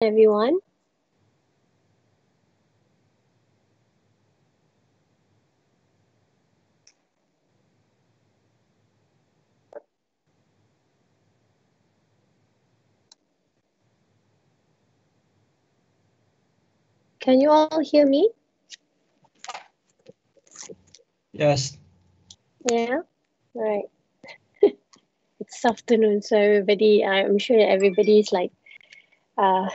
everyone. Can you all hear me? Yes. Yeah, right. it's afternoon, so everybody, I'm sure everybody is like, uh,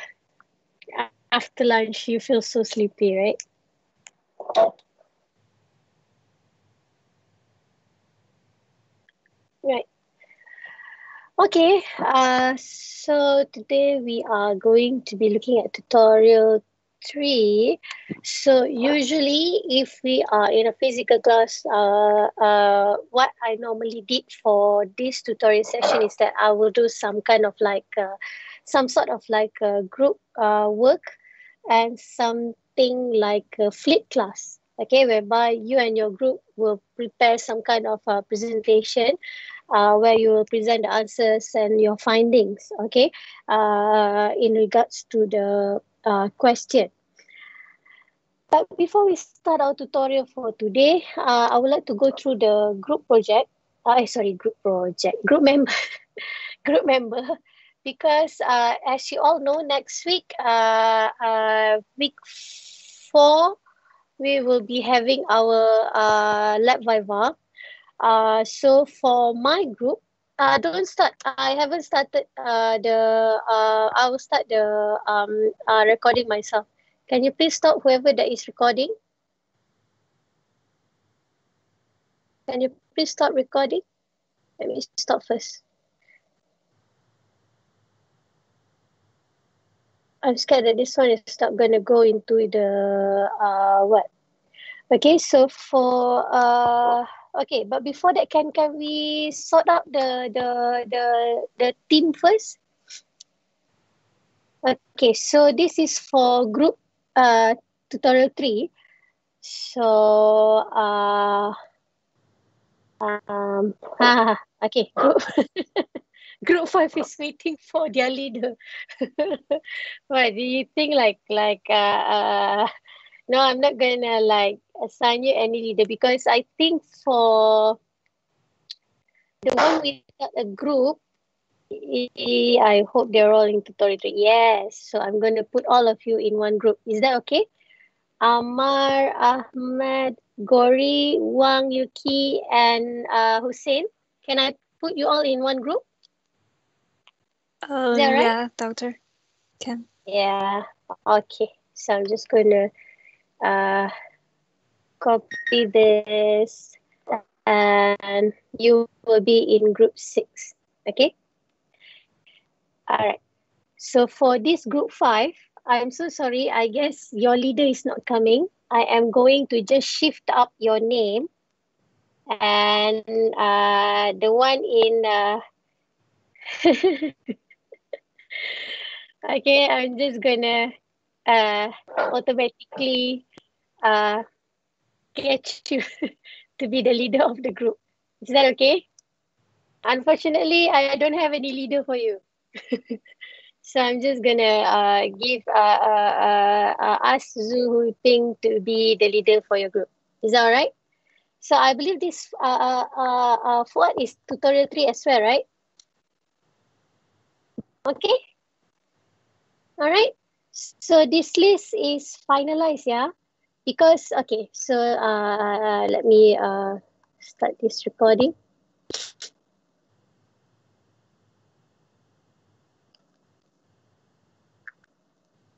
after lunch, you feel so sleepy, right? Right. Okay, uh, so today we are going to be looking at tutorial three. So usually if we are in a physical class, uh, uh, what I normally did for this tutorial session is that I will do some kind of like, uh, some sort of like a group uh, work and something like a flip class. Okay, whereby you and your group will prepare some kind of a presentation uh, where you will present the answers and your findings, okay, uh, in regards to the uh, question. But before we start our tutorial for today, uh, I would like to go through the group project. Uh, sorry, group project, group member, group member, because uh, as you all know, next week, uh, uh, week four, we will be having our uh, lab viva. Uh, so for my group, uh, don't start. I haven't started uh, the, uh, I will start the um, uh, recording myself. Can you please stop whoever that is recording? Can you please stop recording? Let me stop first. I'm scared that this one is not going to go into the, uh, what? Okay, so for, uh, okay, but before that, can can we sort out the, the, the, the team first? Okay, so this is for group uh, tutorial three. So, uh, um, ah, okay, group, group five is waiting for their leader. what do you think? Like, like, uh, uh, no, I'm not gonna like assign you any leader because I think for the one without a group, I hope they're all in tutorial. Yes, so I'm gonna put all of you in one group. Is that okay? Amar, Ahmed, Gori, Wang, Yuki, and uh, Hussein. Can I put you all in one group? Um, right? Yeah, doctor. Can. Yeah, okay. So I'm just gonna uh, copy this and you will be in group six, okay? All right. So for this group five, I'm so sorry. I guess your leader is not coming. I am going to just shift up your name. And uh, the one in... Uh, okay, I'm just gonna uh, automatically uh, get you to be the leader of the group. Is that okay? Unfortunately, I don't have any leader for you. so I'm just gonna uh, give uh, uh, uh, uh, ask Zhu Ping to be the leader for your group. Is that all right? So I believe this uh, uh, uh, uh, Fuad is tutorial three as well, right? Okay. All right. So this list is finalized, yeah? Because, okay, so uh, let me uh, start this recording.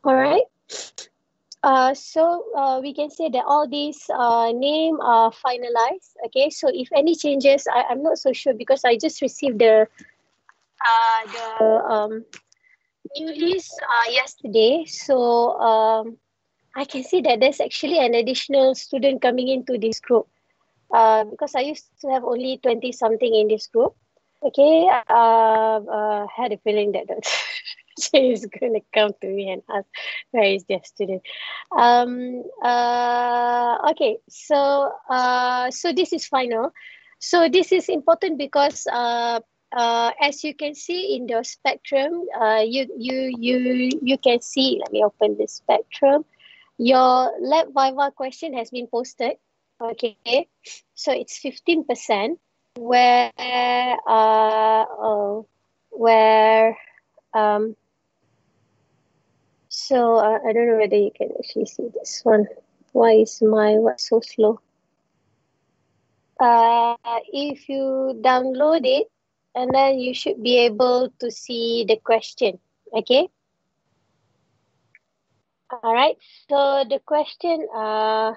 All right. Uh, so uh, we can say that all these uh, name are finalized. Okay, so if any changes, I, I'm not so sure because I just received the uh, the um, new list uh, yesterday. So um, I can see that there's actually an additional student coming into this group uh, because I used to have only 20 something in this group. Okay, uh, uh, had a feeling that that she is going to come to me and ask where is their student. Um, uh, okay, so uh, so this is final. So this is important because uh, uh, as you can see in the spectrum, uh, you you you you can see. Let me open the spectrum. Your lab viva question has been posted. Okay, so it's fifteen percent. Where uh, uh where um. So uh, I don't know whether you can actually see this one. Why is my what so slow? Uh, if you download it, and then you should be able to see the question. Okay. All right. So the question, uh,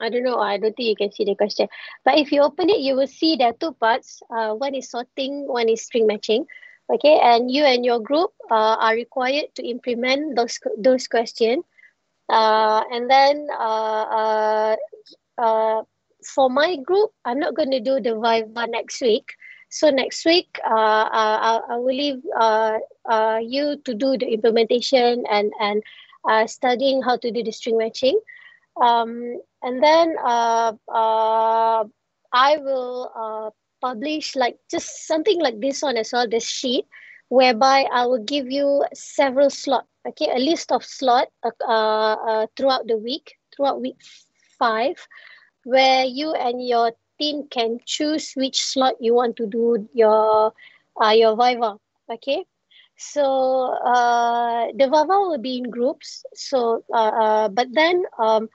I don't know. I don't think you can see the question. But if you open it, you will see there are two parts. Uh, one is sorting, one is string matching. Okay, and you and your group uh, are required to implement those those questions. Uh, and then uh, uh, uh, for my group, I'm not going to do the Viva next week. So next week, uh, uh, I will leave uh, uh, you to do the implementation and and uh, studying how to do the string matching. Um, and then I will publish like just something like this one as well, this sheet, whereby I will give you several slot, okay, a list of slot throughout the week, throughout week five, where you and your team can choose which slot you want to do your uh, your Viva. Okay, so uh, the Viva will be in groups. So, uh, uh, but then um,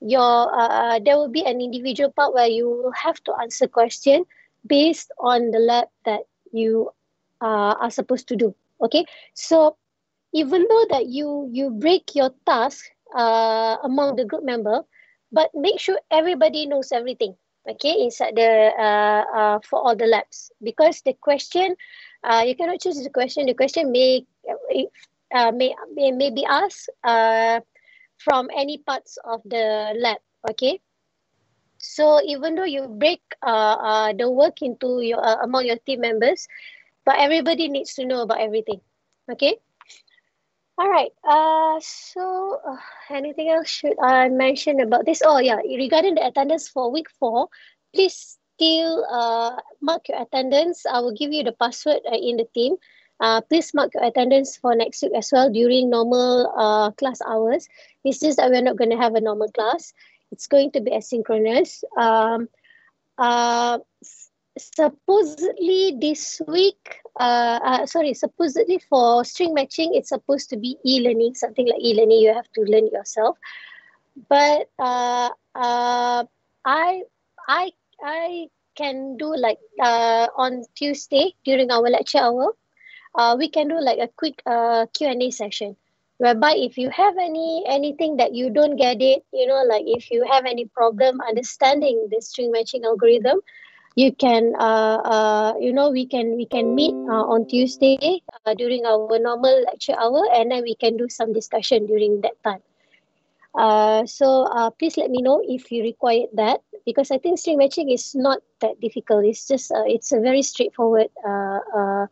your uh, uh, there will be an individual part where you will have to answer question based on the lab that you uh, are supposed to do. Okay, so even though that you you break your task uh, among the group member, but make sure everybody knows everything okay inside the uh, uh, for all the labs. Because the question uh, you cannot choose the question. The question may uh, may, may may be asked uh, from any parts of the lab. Okay? So even though you break uh, uh, the work into your uh, among your team members but everybody needs to know about everything. Okay all right. Uh, so uh, anything else should I mention about this? Oh yeah, regarding the attendance for week four, please still uh mark your attendance. I will give you the password uh, in the team. Uh, please mark your attendance for next week as well during normal uh class hours. It's just that we're not going to have a normal class. It's going to be asynchronous. Um, uh, supposedly this week uh, uh sorry supposedly for string matching it's supposed to be e-learning something like e-learning you have to learn yourself. But uh uh i i i can do like uh on tuesday during our lecture hour uh we can do like a quick uh q&a session whereby if you have any anything that you don't get it you know like if you have any problem understanding the string matching algorithm you can uh, uh, you know we can we can meet uh, on tuesday uh, during our normal lecture hour and then we can do some discussion during that time. Uh, so uh, please let me know if you require that because i think string matching is not that difficult. It's just uh, it's a very straightforward uh, uh,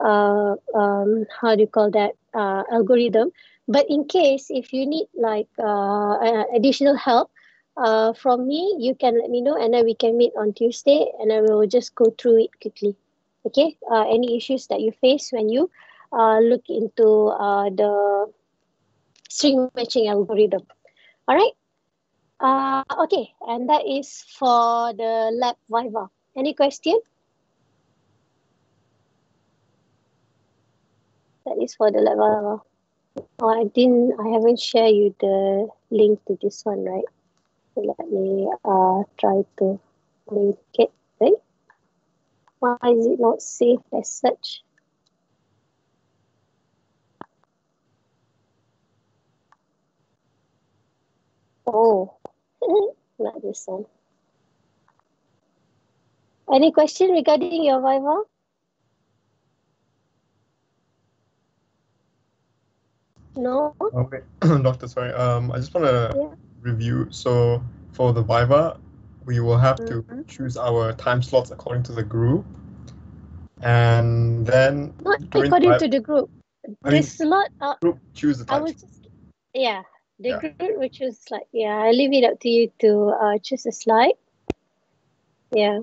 uh, um, how do you call that uh, algorithm. But in case if you need like uh, additional help uh, from me, you can let me know and then we can meet on Tuesday and I will just go through it quickly. Okay, uh, any issues that you face when you uh, look into uh, the string matching algorithm. All right. Uh, okay, and that is for the lab Viva. Any question? That is for the lab Viva. Oh, I didn't, I haven't shared you the link to this one, right? Let me uh, try to make it right. Why is it not saved as such? Oh, not this one. Any question regarding your Viva? No? Okay, doctor, sorry. Um, I just want to yeah review. So for the Viva, we will have to mm-hmm. choose our time slots according to the group. And then not according the to the group. I the mean, slot uh, group choose the time. I would just, yeah. The yeah. group will choose like yeah, I leave it up to you to uh, choose a slide. Yeah.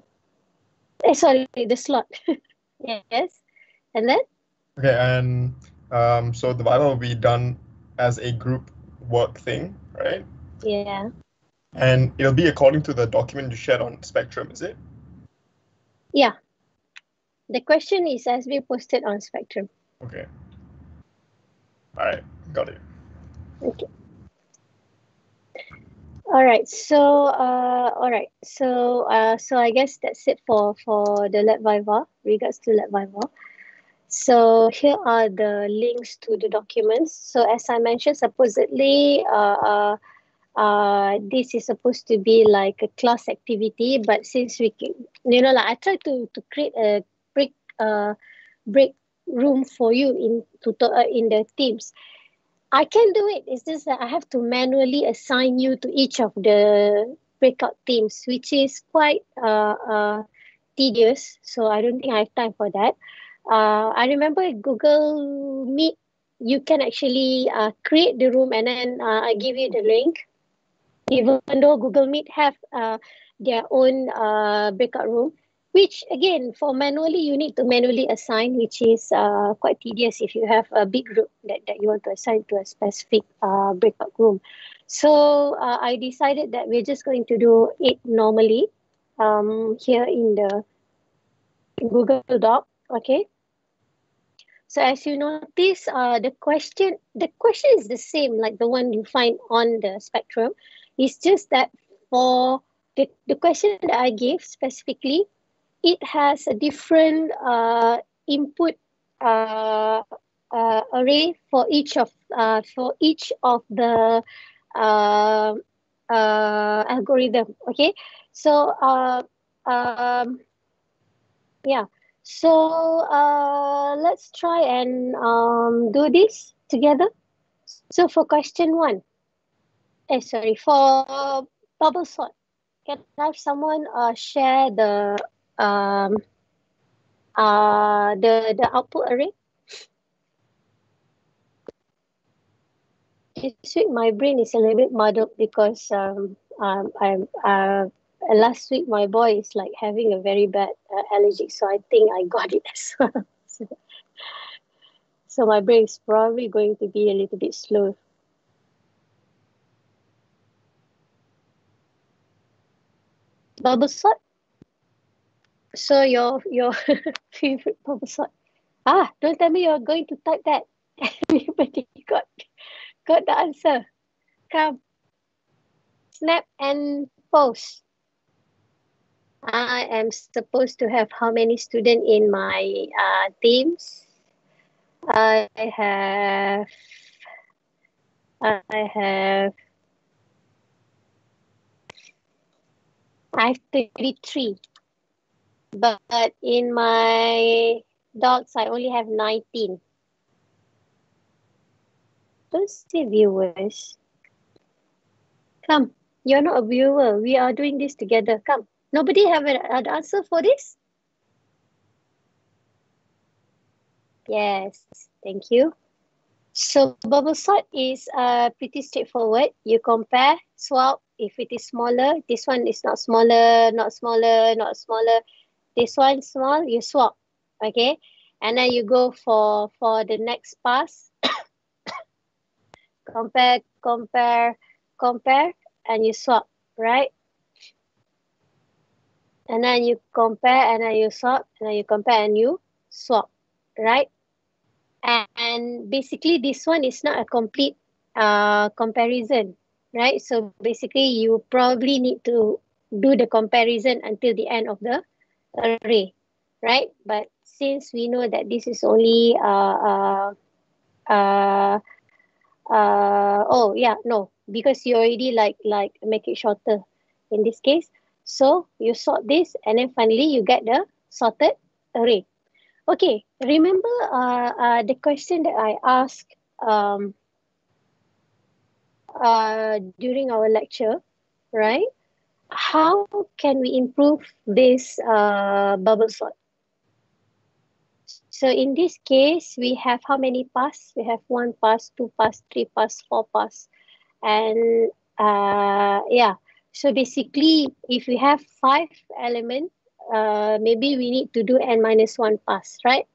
Eh, sorry, the slot. Yes. And then? Okay, and um, so the Viva will be done as a group work thing, right? Yeah. And it'll be according to the document you shared on Spectrum, is it? Yeah. The question is as we posted on Spectrum. Okay. All right, got it. Okay. All right. So, uh, all right. So, uh, so I guess that's it for for the Lab Viva. Regards to Lab Viva. So here are the links to the documents. So as I mentioned, supposedly, uh, uh, uh, this is supposed to be like a class activity, but since we, can, you know, like I tried to to create a break, uh, break room for you in to uh, in the teams. I can do it. It's just that I have to manually assign you to each of the breakout teams, which is quite uh, uh, tedious. So I don't think I have time for that. Uh, I remember Google Meet, you can actually uh, create the room and then uh, I give you the link. Even though Google Meet have uh, their own uh, breakout room, which again for manually you need to manually assign which is uh, quite tedious if you have a big group that, that you want to assign to a specific uh, breakout room. So uh, i decided that we're just going to do it normally um, here in the google doc okay? So as you notice uh, the question the question is the same like the one you find on the spectrum it's just that for the, the question that i gave specifically it has a different uh, input uh, uh, array for each of uh, for each of the uh, uh, algorithm. Okay, so uh, um, yeah, so let's try and um, do this together. So for question one, eh, sorry, for bubble sort, can I have someone uh, share the um, uh, the the output array. This week my brain is a little bit muddled because um, um I'm uh, last week my boy is like having a very bad uh, allergy, so I think I got it as well. so, so my brain is probably going to be a little bit slow. Bubble sort so your your favorite bubble sort. Ah, don't tell me you're going to type that. Everybody got got the answer. Come. Snap and post. I am supposed to have how many students in my uh, teams? I have I have I have 33 but in my dogs, I only have 19. Don't say viewers. Come, you're not a viewer. We are doing this together. Come. Nobody have an answer for this? Yes, thank you. So bubble sort is uh, pretty straightforward. You compare, swap. If it is smaller, this one is not smaller, not smaller, not smaller. This one small you swap okay? And then you go for for the next pass. Compare compare compare and you swap right? And then you compare and then you swap and then you compare and you swap right? And, and basically this one is not a complete uh, comparison right so basically you probably need to do the comparison until the end of the array, right? But since we know that this is only uh, uh, uh, uh, oh yeah, no, because you already like like make it shorter in this case. So you sort this and then finally you get the sorted array. Okay, remember uh, uh, the question that I asked um, uh, during our lecture, right? how can we improve this uh, bubble sort? So in this case, we have how many pass? We have one pass, two pass, three pass, four pass. And uh, yeah, so basically, if we have five element uh, maybe we need to do n minus 1 pass, right?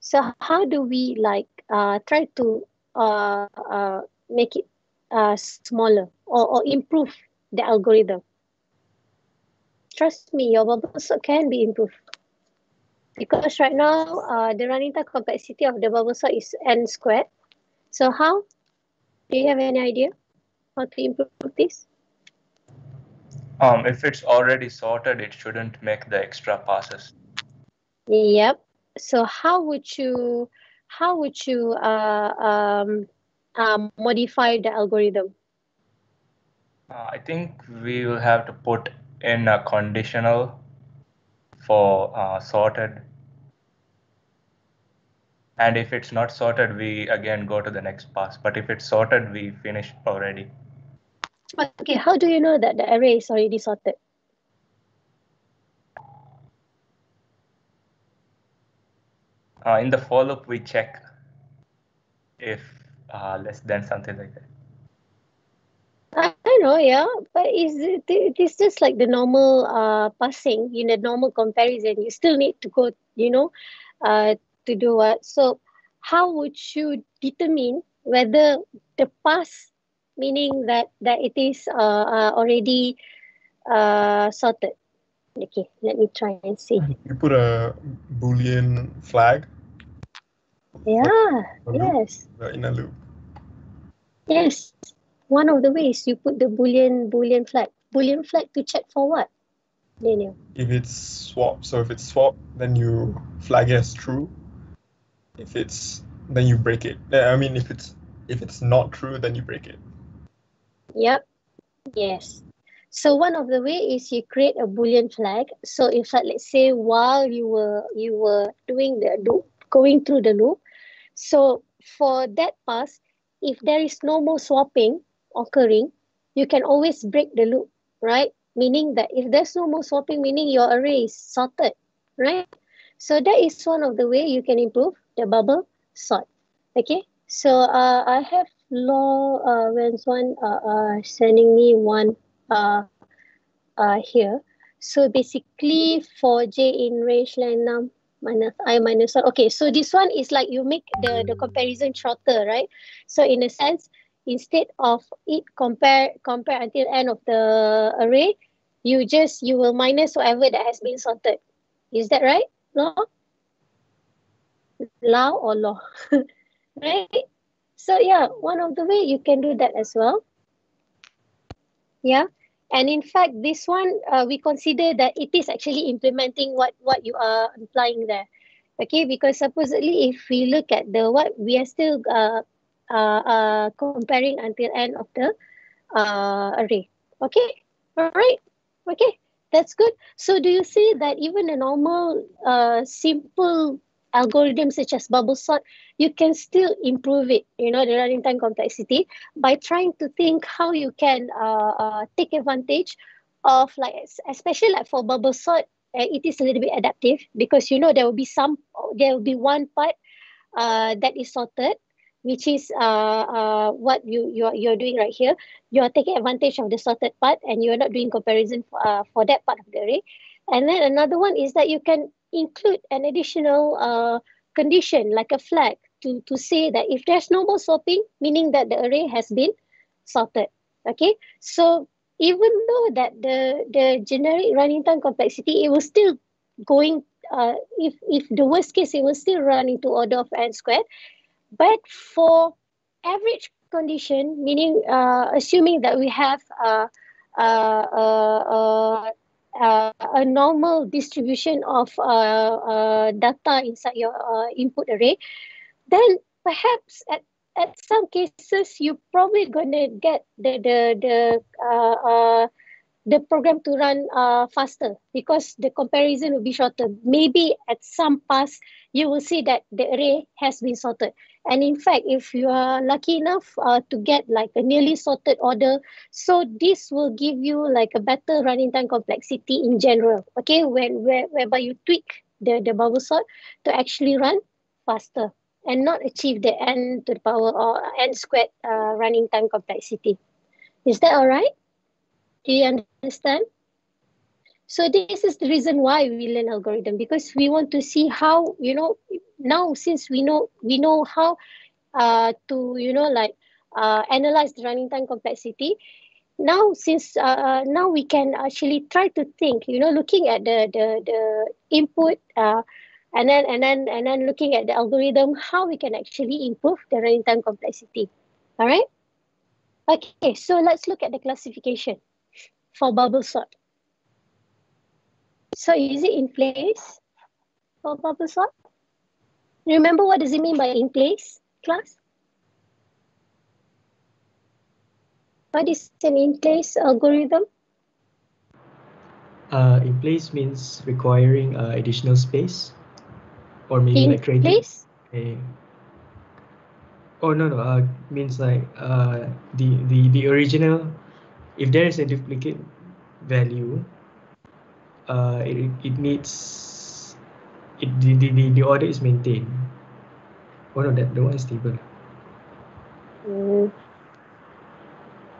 So how do we like uh, try to uh, uh, make it uh, smaller or, or improve the algorithm? Trust me, your bubble sort can be improved. Because right now, uh, the running time complexity of the bubble sort is n squared. So how? Do you have any idea how to improve this? Um, if it's already sorted, it shouldn't make the extra passes. Yep. So how would you how would you uh, um, um, modify the algorithm? Uh, I think we will have to put in a conditional for uh, sorted. And if it's not sorted, we again go to the next pass. But if it's sorted, we finish already. Okay, how do you know that the array is already sorted? Uh, in the for loop, we check if uh, less than something like that. I know, yeah, but is it, it is just like the normal uh passing in a normal comparison. You still need to go, you know, uh to do what. So, how would you determine whether the pass, meaning that that it is uh, uh already uh sorted? Okay, let me try and see. You put a boolean flag Yeah. a Yes. in a loop. Yes. One of the ways you put the boolean boolean flag. Boolean flag to check for what? Daniel. If it's swap, so if it's swap, then you flag it as true. If it's then you break it. I mean, if it's if it's not true, then you break it. Yep. Yes. So one of the way is you create a boolean flag. So in fact, let's say while you were you were doing the loop, going through the loop. So for that pass, if there is no more swapping occurring, you can always break the loop, right? Meaning that if there's no more swapping, meaning your array is sorted, right? So that is one of the way you can improve the bubble sort. Okay. So uh, I have law uh, when one uh, uh, sending me one uh, uh, here. So basically for j in range line num minus i minus 1. Okay, so this one is like you make the, the comparison shorter, right? So in a sense, instead of it compare compare until end of the array, you just you will minus whatever that has been sorted. Is that right? No? Law or law? right? So yeah, one of the way you can do that as well. Yeah. And in fact, this one, uh, we consider that it is actually implementing what, what you are implying there. Okay, because supposedly if we look at the what, we are still uh, uh, uh, comparing until end of the uh, array. Okay, all right, okay, that's good. So do you see that even a normal uh, simple algorithm such as bubble sort, you can still improve it, you know, the running time complexity by trying to think how you can uh, uh, take advantage of like, especially like for bubble sort, uh, it is a little bit adaptive because, you know, there will be some, there will be one part uh, that is sorted, which is uh, uh, what you, you're, you're doing right here. You're taking advantage of the sorted part and you're not doing comparison for, uh, for that part of the array. And then another one is that you can include an additional uh, condition like a flag to, to say that if there's no more swapping, meaning that the array has been sorted. Okay, so even though that the, the generic running time complexity, it was still going, uh, if, if the worst case, it will still run into order of n squared. But for average condition, meaning uh, assuming that we have uh, uh, uh, a normal distribution of uh, uh, data inside your uh, input array, then perhaps at, at some cases you probably gonna get the the the uh, the program to run uh, faster because the comparison will be shorter. Maybe at some pass you will see that the array has been sorted. And in fact, if you are lucky enough uh, to get like a nearly sorted order, so this will give you like a better running time complexity in general. Okay, when where, whereby you tweak the, the bubble sort to actually run faster and not achieve the n to the power or n squared uh, running time complexity. Is that all right? Do you understand? So this is the reason why we learn algorithm because we want to see how you know now since we know we know how uh, to you know like uh, analyze the running time complexity. Now since uh, now we can actually try to think you know looking at the the the input uh, and then and then and then looking at the algorithm how we can actually improve the running time complexity. All right. Okay, so let's look at the classification for bubble sort. So is it in place for bubble sort? Remember what does it mean by in place, class? What is an in place algorithm? Uh, in place means requiring uh, additional space or maybe in like creating place? a oh no no uh means like uh the the the original if there is a duplicate value uh it it needs it the the, the, the order is maintained One of that the one is stable Mm.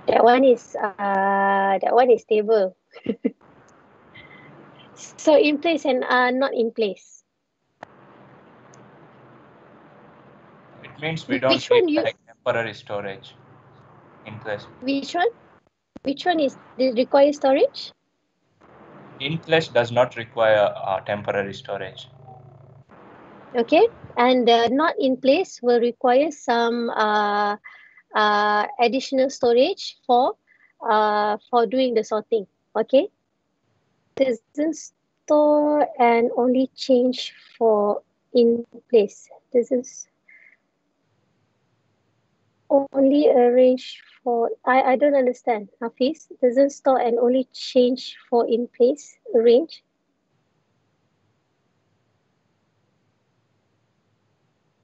That one is uh that one is stable. so in place and uh not in place. It means we don't Which one need you- like temporary storage in place. Which one? Which one is the require storage? In place does not require uh, temporary storage. Okay, and uh, not in place will require some uh, uh, additional storage for uh, for doing the sorting. Okay, doesn't store and only change for in place. Doesn't s- only arrange for. I I don't understand. Hafiz doesn't store and only change for in place arrange.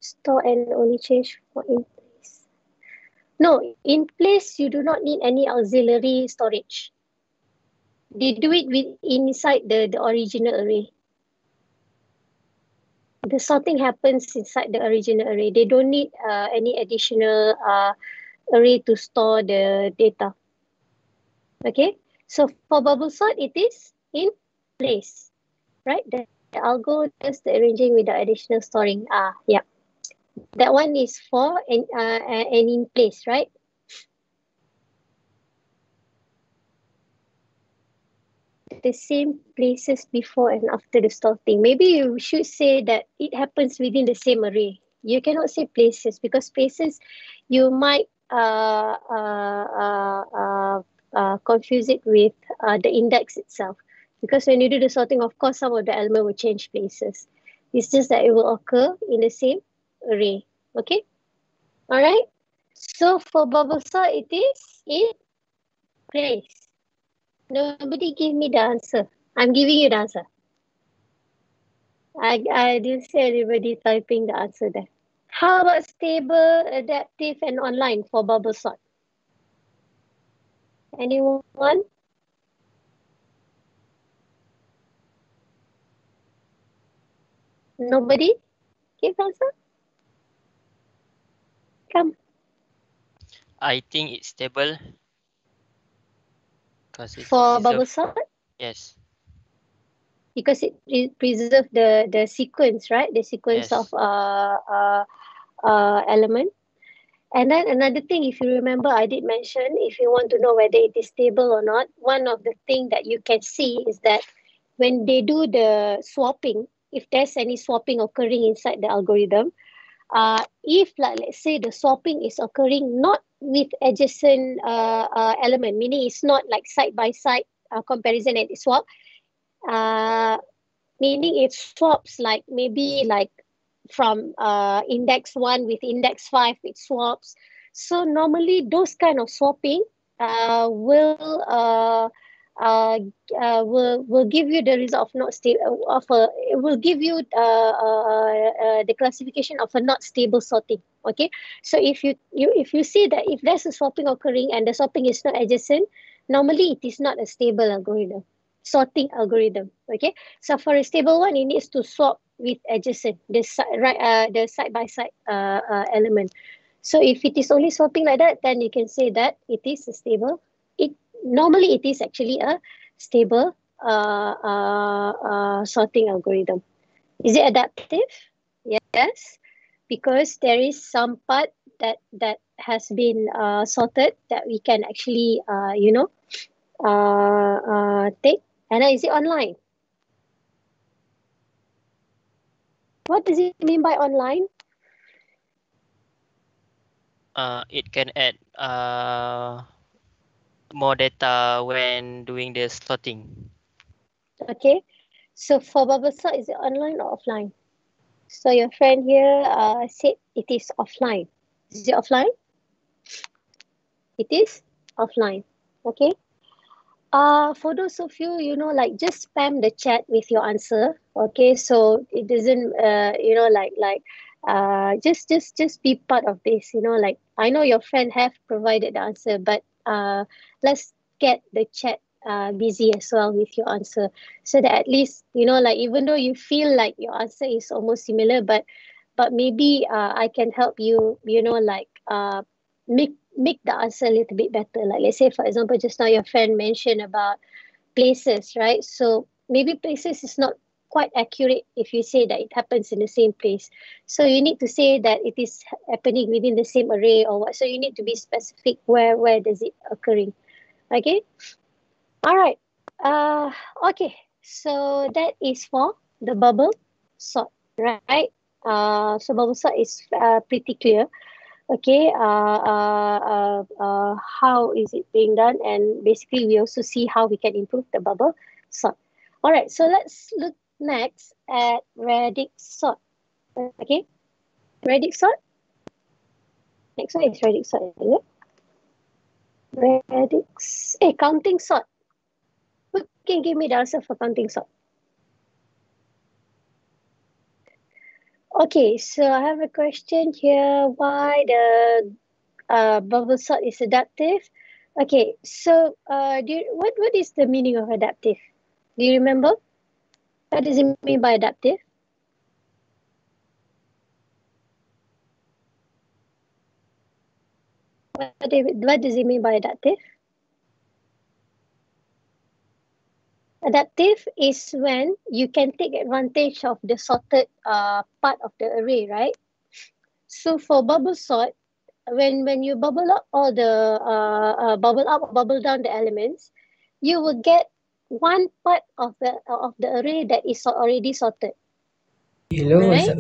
Store and only change for in place. No, in place you do not need any auxiliary storage. They do it with inside the, the original array. The sorting happens inside the original array. They don't need uh, any additional uh, array to store the data. Okay, so for bubble sort, it is in place, right? The, the algo does the arranging without additional storing. Ah, yeah that one is for and uh, and in place, right? The same places before and after the sorting. Maybe you should say that it happens within the same array. You cannot say places because places you might uh, uh, uh, uh, uh, confuse it with uh, the index itself. Because when you do the sorting, of course, some of the element will change places. It's just that it will occur in the same array. Okay. All right. So for bubble sort, it is in place. Nobody give me the answer. I'm giving you the answer. I, I didn't see anybody typing the answer there. How about stable, adaptive, and online for bubble sort? Anyone? Nobody? Give answer? Come. I think it's stable. Because For bubble sort? Yes. because it, it preserve the the sequence right the sequence Yes. of uh, uh uh element and then another thing if you remember i did mention if you want to know whether it is stable or not one of the thing that you can see is that when they do the swapping if there's any swapping occurring inside the algorithm uh if like let's say the swapping is occurring not with adjacent uh, uh element meaning it's not like side by side uh, comparison and swap uh, meaning it swaps like maybe like from uh, index 1 with index 5 it swaps. So normally those kind of swapping uh, will uh, uh, uh, will will give you the result of not stable of a it will give you uh, uh, uh, the classification of a not stable sorting okay so if you, you if you see that if there's a swapping occurring and the swapping is not adjacent normally it is not a stable algorithm sorting algorithm. Okay, so for a stable one, it needs to swap with adjacent the si- right uh, the side by side uh, uh, element. So if it is only swapping like that, then you can say that it is a stable. Normally it is actually a stable uh, uh, uh, sorting algorithm. Is it adaptive? Yes, because there is some part that that has been uh, sorted that we can actually uh, you know uh, take. And is it online? What does it mean by online? It can add more data when doing the sorting. Okay, so for bubble sort, is it online or offline? So your friend here uh, said it is offline. Is it offline? It is offline. Okay. Uh, for those of you, you know, like just spam the chat with your answer. Okay, so it doesn't, uh, you know, like like, uh, just just just be part of this. You know, like I know your friend have provided the answer, but uh, let's get the chat uh, busy as well with your answer, so that at least you know, like even though you feel like your answer is almost similar, but but maybe uh, I can help you. You know, like uh, make make the answer a little bit better. Like let's say, for example, just now your friend mentioned about places, right? So maybe places is not quite accurate if you say that it happens in the same place. So you need to say that it is happening within the same array or what. So you need to be specific where where does it occurring. Okay. All right. Uh okay. So that is for the bubble sort, right? Uh so bubble sort is uh, pretty clear. Okay. Uh, uh, uh, uh, how is it being done? And basically we also see how we can improve the bubble sort all right so let's look next at radix sort okay. Radix sort next one is radix sort is it radix eh counting sort who can give me the answer for counting sort Okay, so I have a question here. Why the uh, bubble sort is adaptive? Okay, so uh, do you, what what is the meaning of adaptive? Do you remember? What does it mean by adaptive? What, do, what does it mean by adaptive? Adaptive is when you can take advantage of the sorted uh, part of the array, right? So for bubble sort, when when you bubble up all the uh, uh, bubble up or bubble down the elements, you will get one part of the of the array that is already sorted. Hello. Right?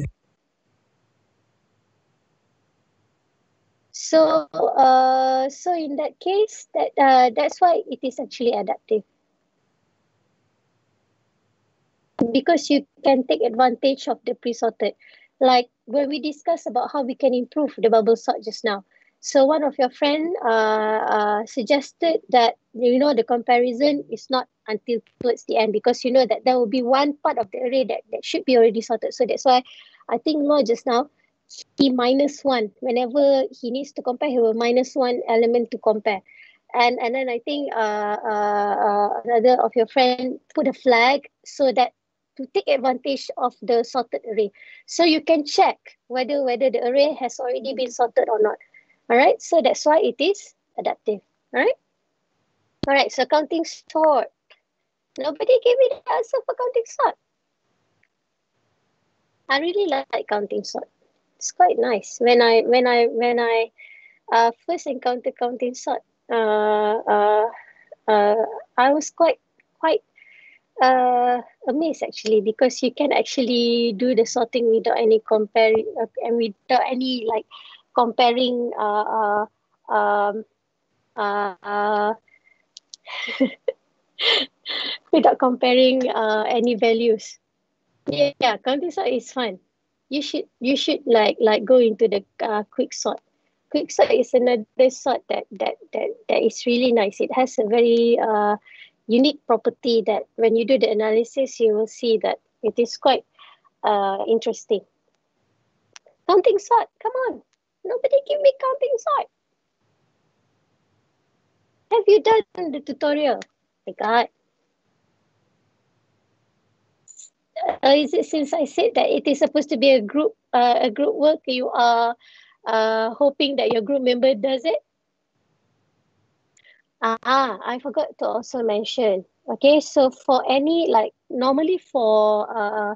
So uh, so in that case, that uh, that's why it is actually adaptive. because you can take advantage of the pre-sorted. Like when we discussed about how we can improve the bubble sort just now. So one of your friend uh, uh, suggested that you know the comparison is not until towards the end because you know that there will be one part of the array that, that should be already sorted. So that's why I think Law just now he minus one whenever he needs to compare he will minus one element to compare and and then I think uh, uh, uh, another of your friend put a flag so that to take advantage of the sorted array. So you can check whether whether the array has already been sorted or not. All right, so that's why it is adaptive. All right. All right, so counting sort. Nobody gave me the answer for counting sort. I really like counting sort. It's quite nice. When I when I when I uh, first encountered counting sort, uh, uh, uh, I was quite quite uh, amazed actually because you can actually do the sorting without any comparing uh, and without any like comparing uh, uh, um, uh, without comparing uh, any values. Yeah, yeah, counting sort is fun. You should you should like like go into the uh, quick sort. Quick sort is another sort that that that that is really nice. It has a very uh unique property that when you do the analysis, you will see that it is quite uh, interesting. Counting sort, come on. Nobody give me counting sort. Have you done the tutorial? My God. Uh, is it since I said that it is supposed to be a group uh, a group work, you are uh, hoping that your group member does it? Ah, I forgot to also mention. Okay, so for any like normally for uh,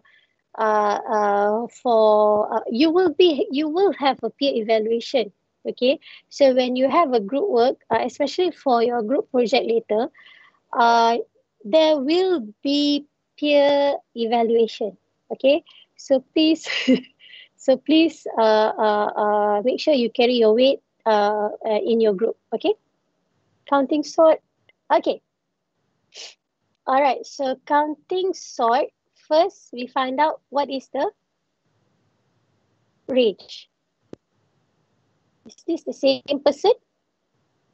uh, uh, for uh, you will be you will have a peer evaluation. Okay, so when you have a group work, uh, especially for your group project later, uh, there will be peer evaluation. Okay, so please, so please uh, uh, uh, make sure you carry your weight uh, uh, in your group. Okay, counting sort. Okay. All right, so counting sort, first we find out what is the range. Is this the same person?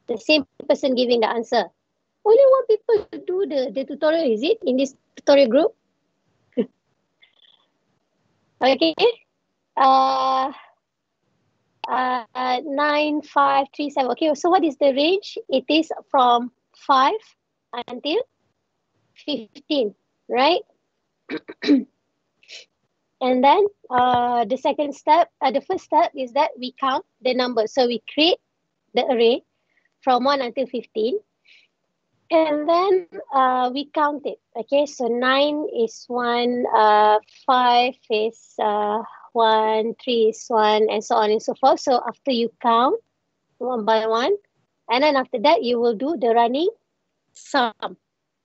The same person giving the answer. Only one people to do the, the tutorial, is it, in this tutorial group? okay. Uh, uh, nine, five, three, seven. Okay, so what is the range? It is from five until 15, right? and then uh, the second step, uh, the first step is that we count the numbers. So we create the array from 1 until 15. And then uh, we count it. Okay, so 9 is 1, uh, 5 is uh, 1, 3 is 1, and so on and so forth. So after you count one by one, and then after that, you will do the running sum,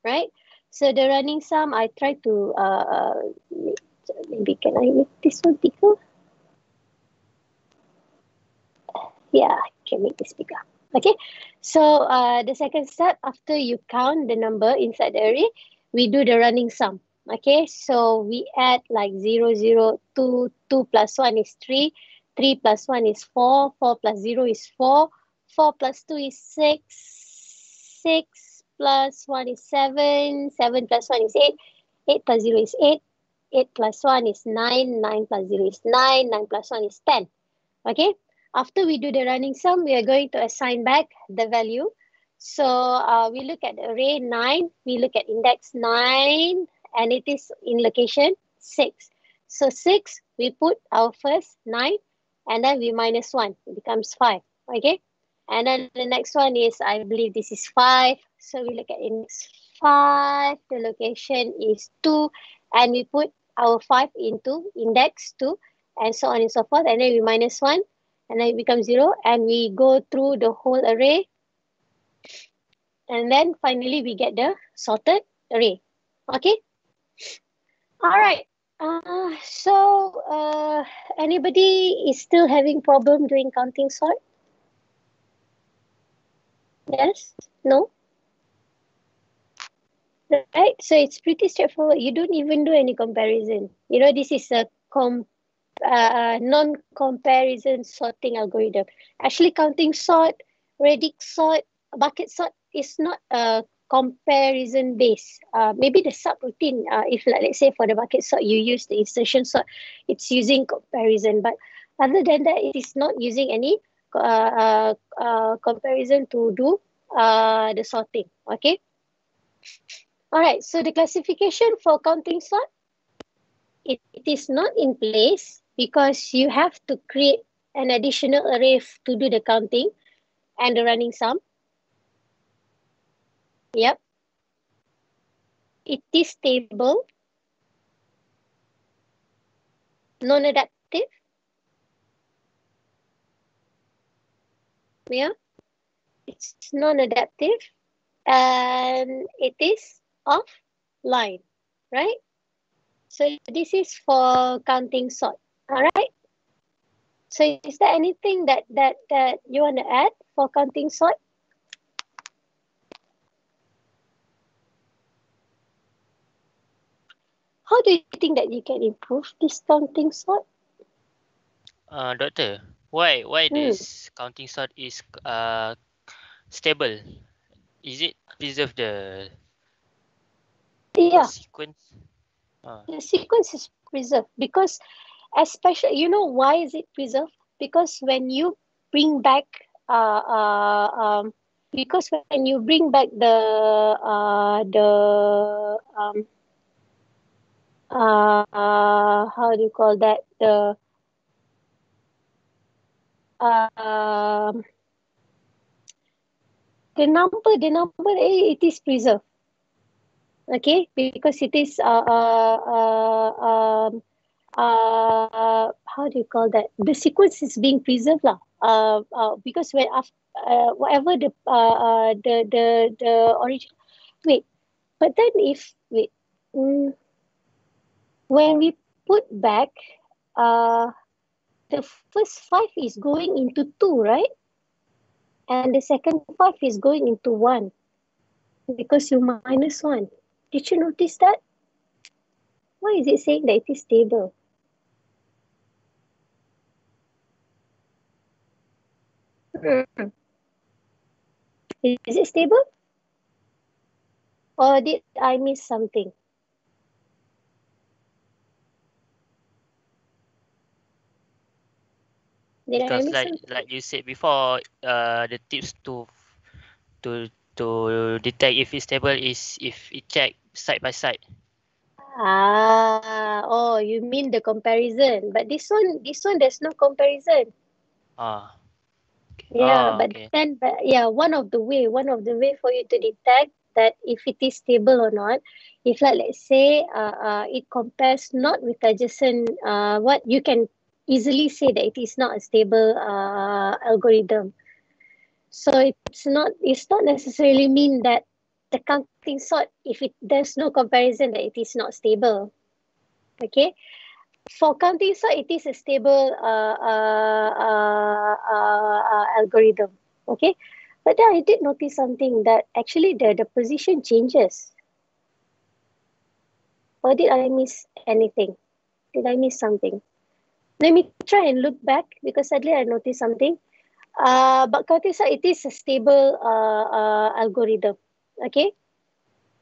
right? So the running sum, I try to, uh, maybe can I make this one bigger? Yeah, I can make this bigger. Okay, so uh, the second step, after you count the number inside the array, we do the running sum. Okay, so we add like 0, 0, 2, 2 plus 1 is 3, 3 plus 1 is 4, 4 plus 0 is 4, 4 plus 2 is 6, 6 plus 1 is 7, 7 plus 1 is 8, 8 plus 0 is 8, 8 plus 1 is 9, 9 plus 0 is 9, 9 plus 1 is 10. Okay, after we do the running sum, we are going to assign back the value. So uh, we look at array 9, we look at index 9, and it is in location 6. So 6, we put our first 9, and then we minus 1, it becomes 5. Okay, and then the next one is, I believe this is 5. So we look at index 5, the location is 2, and we put our 5 into index 2, and so on and so forth. And then we minus 1, and then it becomes 0, and we go through the whole array. And then finally, we get the sorted array. Okay? All right. Uh, so, uh, anybody is still having problem doing counting sort? Yes? No? right? So it's pretty straightforward. You don't even do any comparison. You know, this is a com uh, non-comparison sorting algorithm. Actually, counting sort, radix sort, bucket sort is not a comparison base. Uh, maybe the subroutine, uh, if like, let's say for the bucket sort, you use the insertion sort, it's using comparison. But other than that, it is not using any uh, uh, uh comparison to do uh, the sorting. Okay. All right, so the classification for counting sort, it, it is not in place because you have to create an additional array to do the counting and the running sum. Yep. It is stable, non-adaptive. Yeah, it's non-adaptive and it is offline, right? So this is for counting sort, all right? So is there anything that, that, that you want to add for counting sort? How do you think that you can improve this counting sort? Uh, doctor, why why hmm. this counting sort is uh stable? Is it preserve the yeah. sequence. Uh. The sequence is preserved because, especially, you know, why is it preserved? Because when you bring back, uh, uh, um, because when you bring back the, uh, the, um, uh, how do you call that? The, uh, the number, the number, it is preserved Okay, because it is uh, uh, uh, um, uh, how do you call that? The sequence is being preserved lah. Uh, uh, because when after uh, whatever the uh, uh, the the the origin. Wait, but then if wait, mm, when we put back, uh, the first five is going into two, right? And the second five is going into one because you minus one. Did you notice that? Why is it saying that it is stable? Hmm. Is it stable? Or did I miss something? Did because I like something? like you said before, uh, the tips to to to detect if it's stable is if it check side by side. Ah, oh, you mean the comparison. But this one, this one, there's no comparison. Ah. Yeah, Oh, but okay. then, but yeah, one of the way, one of the way for you to detect that if it is stable or not, if like let's say, uh, uh, it compares not with adjacent, uh, what you can easily say that it is not a stable uh algorithm. So it's not, it's not necessarily mean that the counting sort, if it there's no comparison, that it is not stable. Okay, for counting sort, it is a stable uh, uh, uh, uh, uh, algorithm. Okay, but then I did notice something that actually the, the position changes. Or did I miss anything? Did I miss something? Let me try and look back because suddenly I noticed something. Uh, but counting sort, it is a stable algorithm. Okay,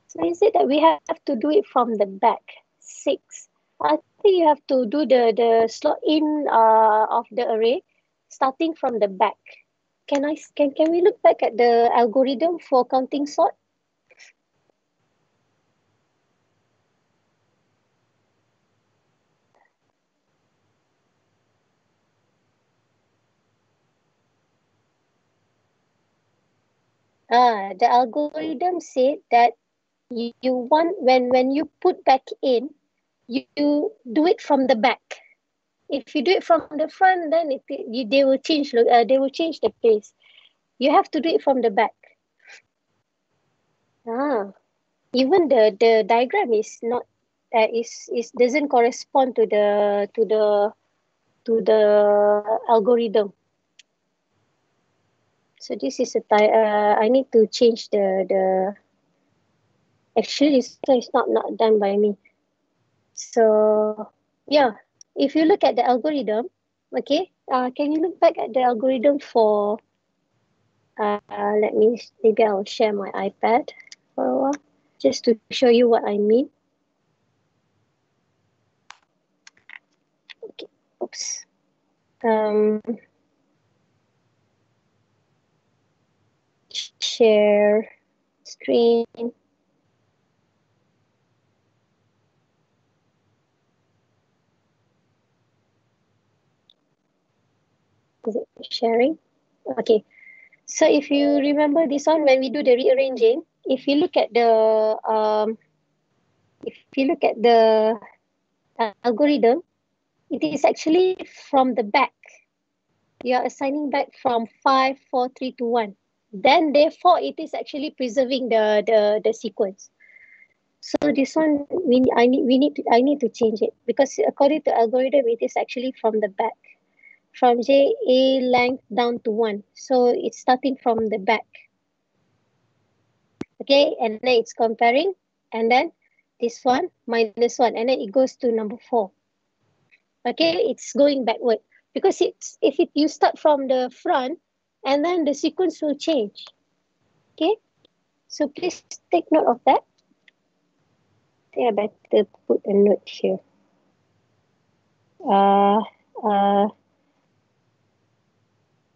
so is it that we have to do it from the back? Six. I think you have to do the the slot in uh, of the array starting from the back. Can I can can we look back at the algorithm for counting sort? Ah, the algorithm said that you, you want when when you put back in, you, do it from the back. If you do it from the front, then it you, they will change. Uh, they will change the place. You have to do it from the back. Ah, even the the diagram is not uh, is is doesn't correspond to the to the to the algorithm. So this is a uh, I need to change the the. Actually, one is not not done by me. So yeah, if you look at the algorithm, okay, uh, can you look back at the algorithm for? Uh, let me maybe I'll share my iPad for a while just to show you what I mean. Okay, oops. Um, share screen. Is it sharing? Okay. So if you remember this one, when we do the rearranging, if you look at the um, if you look at the algorithm, it is actually from the back. You are assigning back from five, four, three to one. Then therefore, it is actually preserving the the the sequence. So this one, we I need we need to, I need to change it because according to algorithm, it is actually from the back, from J A length down to one. So it's starting from the back. Okay, and then it's comparing, and then this one minus one, and then it goes to number four. Okay, it's going backward because it's if it you start from the front, and then the sequence will change. Okay, so please take note of that. I think I better put a note here. Uh, uh,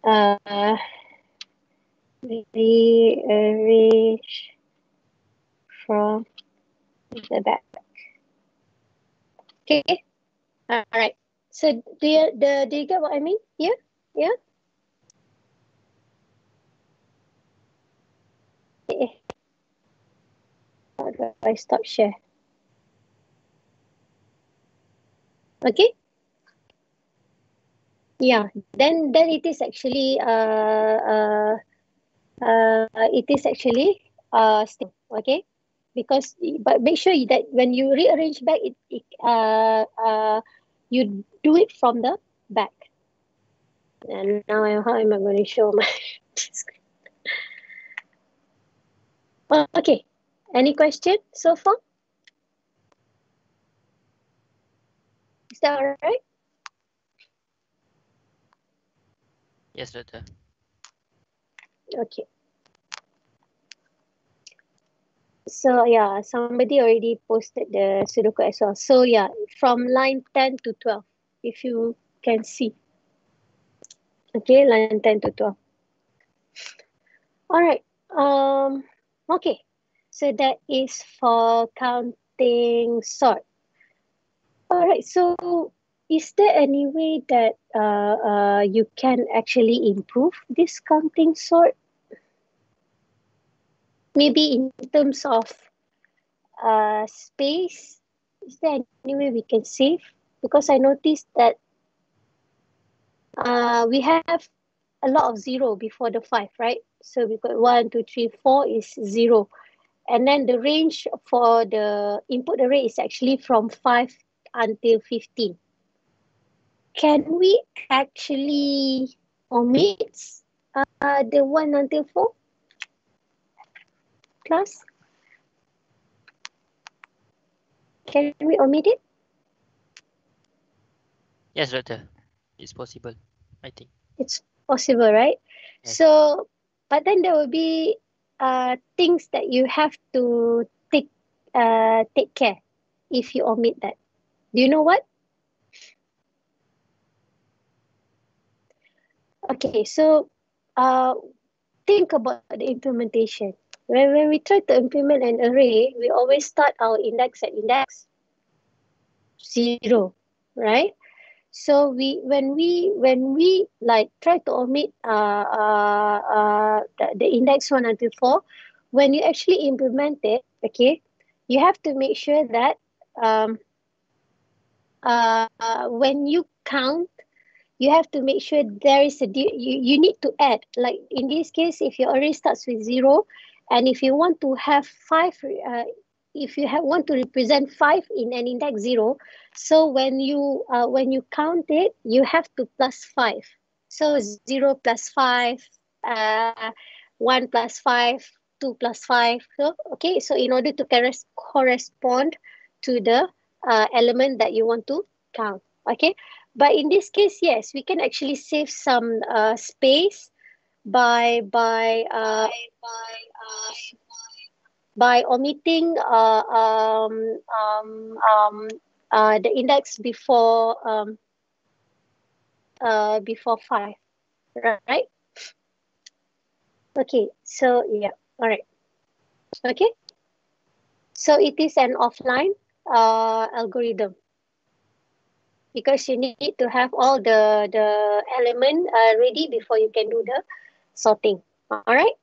uh, rearrange from the back. Okay. All right. So do you, the, do you get what I mean? Yeah? Yeah? Okay. Do I stop share. Okay. Yeah, then then it is actually uh uh uh it is actually uh still okay because but make sure that when you rearrange back it, it uh uh you do it from the back. And now I, how am I going to show my screen? Okay. Any question so far? Is that all right? Yes, doctor. Okay. So yeah, somebody already posted the pseudocode as well. So yeah, from line 10 to 12, if you can see. Okay, line 10 to 12. All right. Um, okay. So that is for counting sort. All right. So is there any way that uh, uh, you can actually improve this counting sort? Maybe in terms of uh, space, is there any way we can save? Because I noticed that uh, we have a lot of zero before the five, right? So we got one, two, three, four is zero. And then the range for the input array is actually from five until 15 can we actually omit uh, the 1 until 4 class? Can we omit it? Yes, doctor. It's possible, I think. It's possible, right? Yes. So, but then there will be uh, things that you have to take uh, take care if you omit that. Do you know what? Okay, so uh, think about the implementation. When, when we try to implement an array, we always start our index at index zero, right? So we when we when we like try to omit uh, uh, uh, the, the index one until four, when you actually implement it, okay, you have to make sure that um, uh, when you count you have to make sure there is a you, you need to add like in this case if your array starts with zero and if you want to have five uh, if you have want to represent five in an index zero so when you uh, when you count it you have to plus five. So zero plus five uh, one plus five two plus five so okay so in order to correspond to the uh, element that you want to count okay but in this case, yes, we can actually save some uh, space by by uh, by by omitting uh, um, um, um, uh, the index before um, uh, before five, right? Okay, so yeah, all right. Okay, so it is an offline uh, algorithm because you need to have all the the element uh, ready before you can do the sorting. All right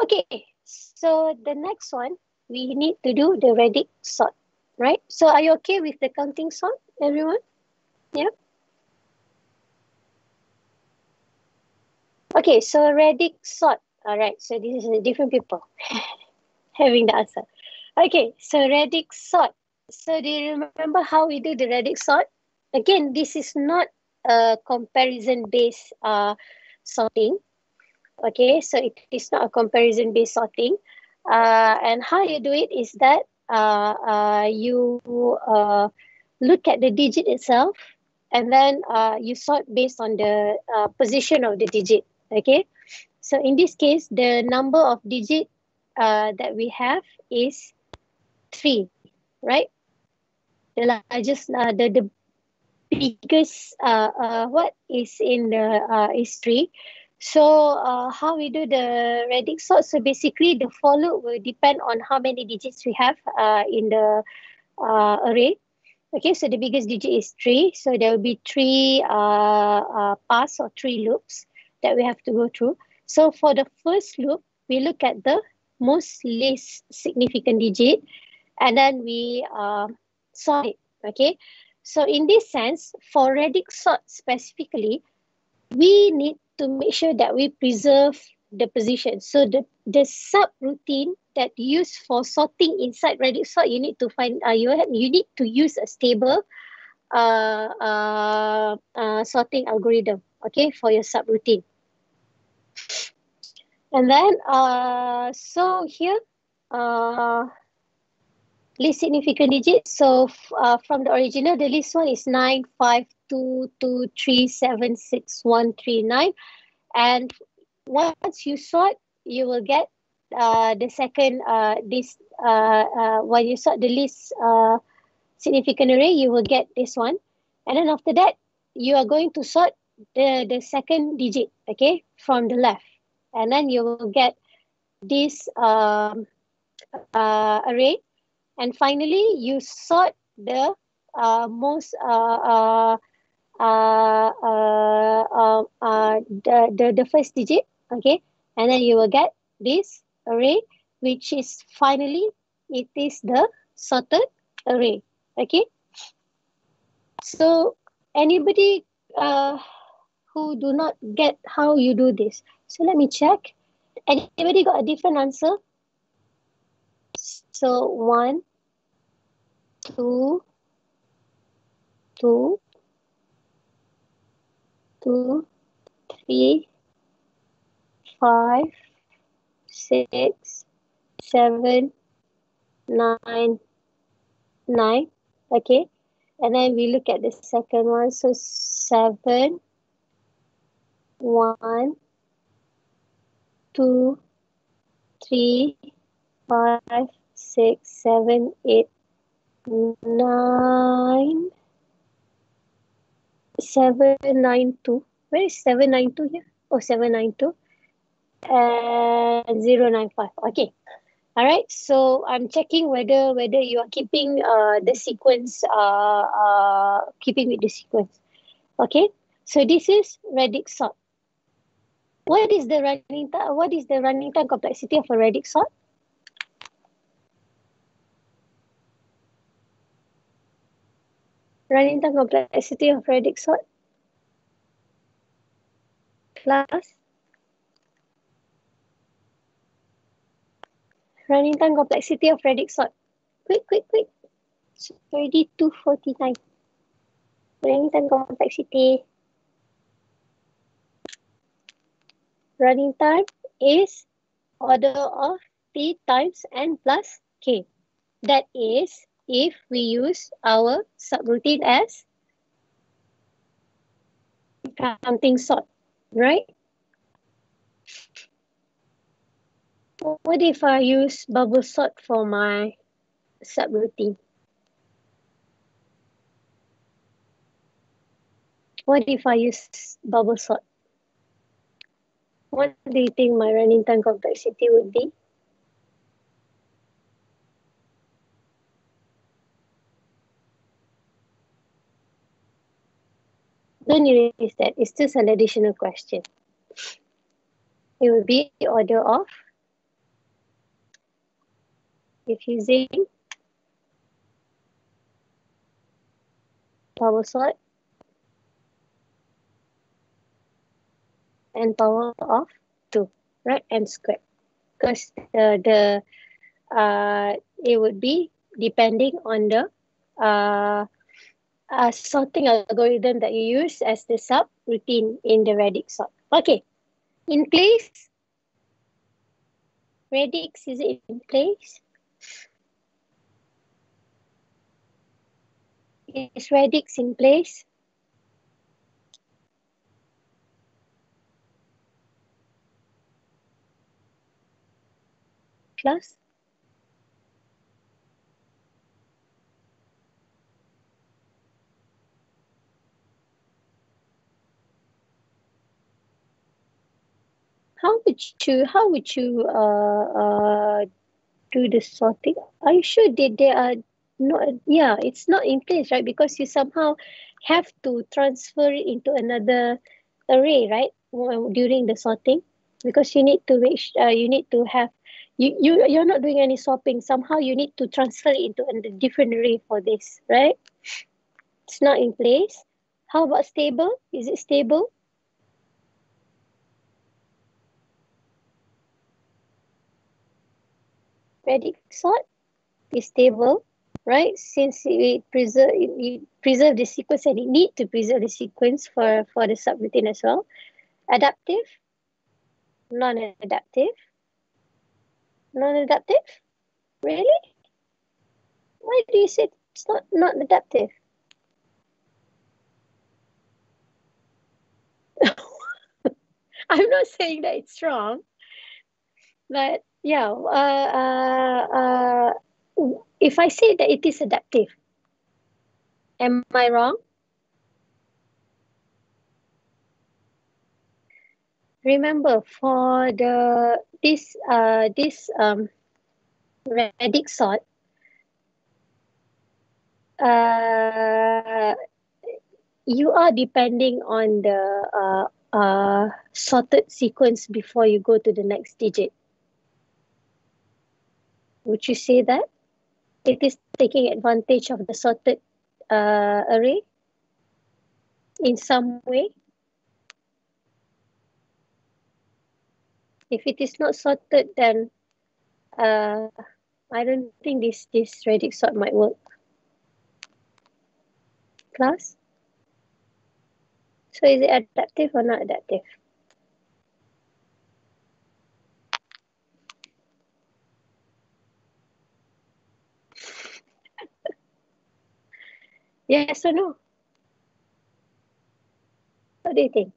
okay. So the next one we need to do the radix sort. Right? So are you okay with the counting sort everyone? Yeah? Okay. So radix sort. All right so this is different people having the answer. Okay. So radix sort. So do you remember how we do the radix sort again, this is not a comparison based uh, sorting. Okay, so it is not a comparison based sorting. Uh, and how you do it is that uh, uh, you uh, look at the digit itself and then uh, you sort based on the uh, position of the digit. Okay, so in this case, the number of digit uh, that we have is three, right? The largest, uh, the, the biggest uh, uh, what is in the uh, history. So uh, how we do the radix sort? So basically the for loop will depend on how many digits we have uh, in the uh, array. Okay, so the biggest digit is three. So there will be three uh, uh, pass or three loops that we have to go through. So for the first loop, we look at the most least significant digit. and then we uh, sort it. Okay, so in this sense, for radix sort specifically, we need to make sure that we preserve the position. So the the subroutine that used for sorting inside radix sort, you need to find uh, you have, you need to use a stable uh, uh, uh, sorting algorithm. Okay, for your subroutine. And then, uh, so here, uh, least significant digit. So uh, from the original, the least one is 9, 5, 2, 2, 3, 7, 6, 1, 3, 9. And once you sort, you will get uh, the second, uh, this, uh, uh, when you sort the least uh, significant array, you will get this one. And then after that, you are going to sort the, the second digit, okay, from the left. And then you will get this um, array. And finally, you sort the uh, most uh, uh, uh, uh, uh, the, the, the first digit, okay? And then you will get this array, which is finally, it is the sorted array, okay? So anybody who do not get how you do this? So let me check. Anybody got a different answer? So one, two, two, two, three, five, six, seven, nine, nine. Okay. And then we look at the second one. So seven, one, two, three, five, six, seven, eight, nine, seven, nine, two. Where is seven, nine, two here? Oh, seven, nine, two. And zero, nine, five. Okay. All right. So I'm checking whether whether you are keeping uh the sequence uh uh keeping with the sequence. Okay. So this is radix sort. What is the running time? What is the running time complexity of a radix sort? Running time complexity of radix sort. Class. Running time complexity of radix sort. Quick, quick, quick. It's already 249. Running time complexity. Running time is order of t times n plus k. That is if we use our subroutine as counting sort, right? What if I use bubble sort for my subroutine? What if I use bubble sort? What do you think my running time complexity would be? Don't erase that. It's just an additional question. It will be the order of if using bubble sort and power of 2, right? And squared. Because the, the uh, it would be depending on the uh, uh, sorting algorithm that you use as the subroutine in the radix sort. Okay, in place. Radix, is it in place? Is radix in place? Class? How would you how would you uh, uh, do the sorting? Are you sure that they are not? Yeah, it's not in place, right? Because you somehow have to transfer it into another array, right? During the sorting, because you need to make uh, you need to have you you you're not doing any swapping. Somehow you need to transfer it into a different array for this, right? It's not in place. How about stable? Is it stable? Sort is stable, right? Since it preserve it, it preserve the sequence and it need to preserve the sequence for, for the subroutine as well. Adaptive, non-adaptive, non-adaptive? Really? Why do you say it's not, not adaptive? I'm not saying that it's wrong, but yeah, uh, uh, uh, if I say that it is adaptive, am I wrong? Remember, for the this uh this um radix sort, uh, you are depending on the uh, uh, sorted sequence before you go to the next digit. Would you say that? It is taking advantage of the sorted uh, array in some way? If it is not sorted, then uh, I don't think this, this radix sort might work. Class? So is it adaptive or not adaptive? Yes or no? What do you think?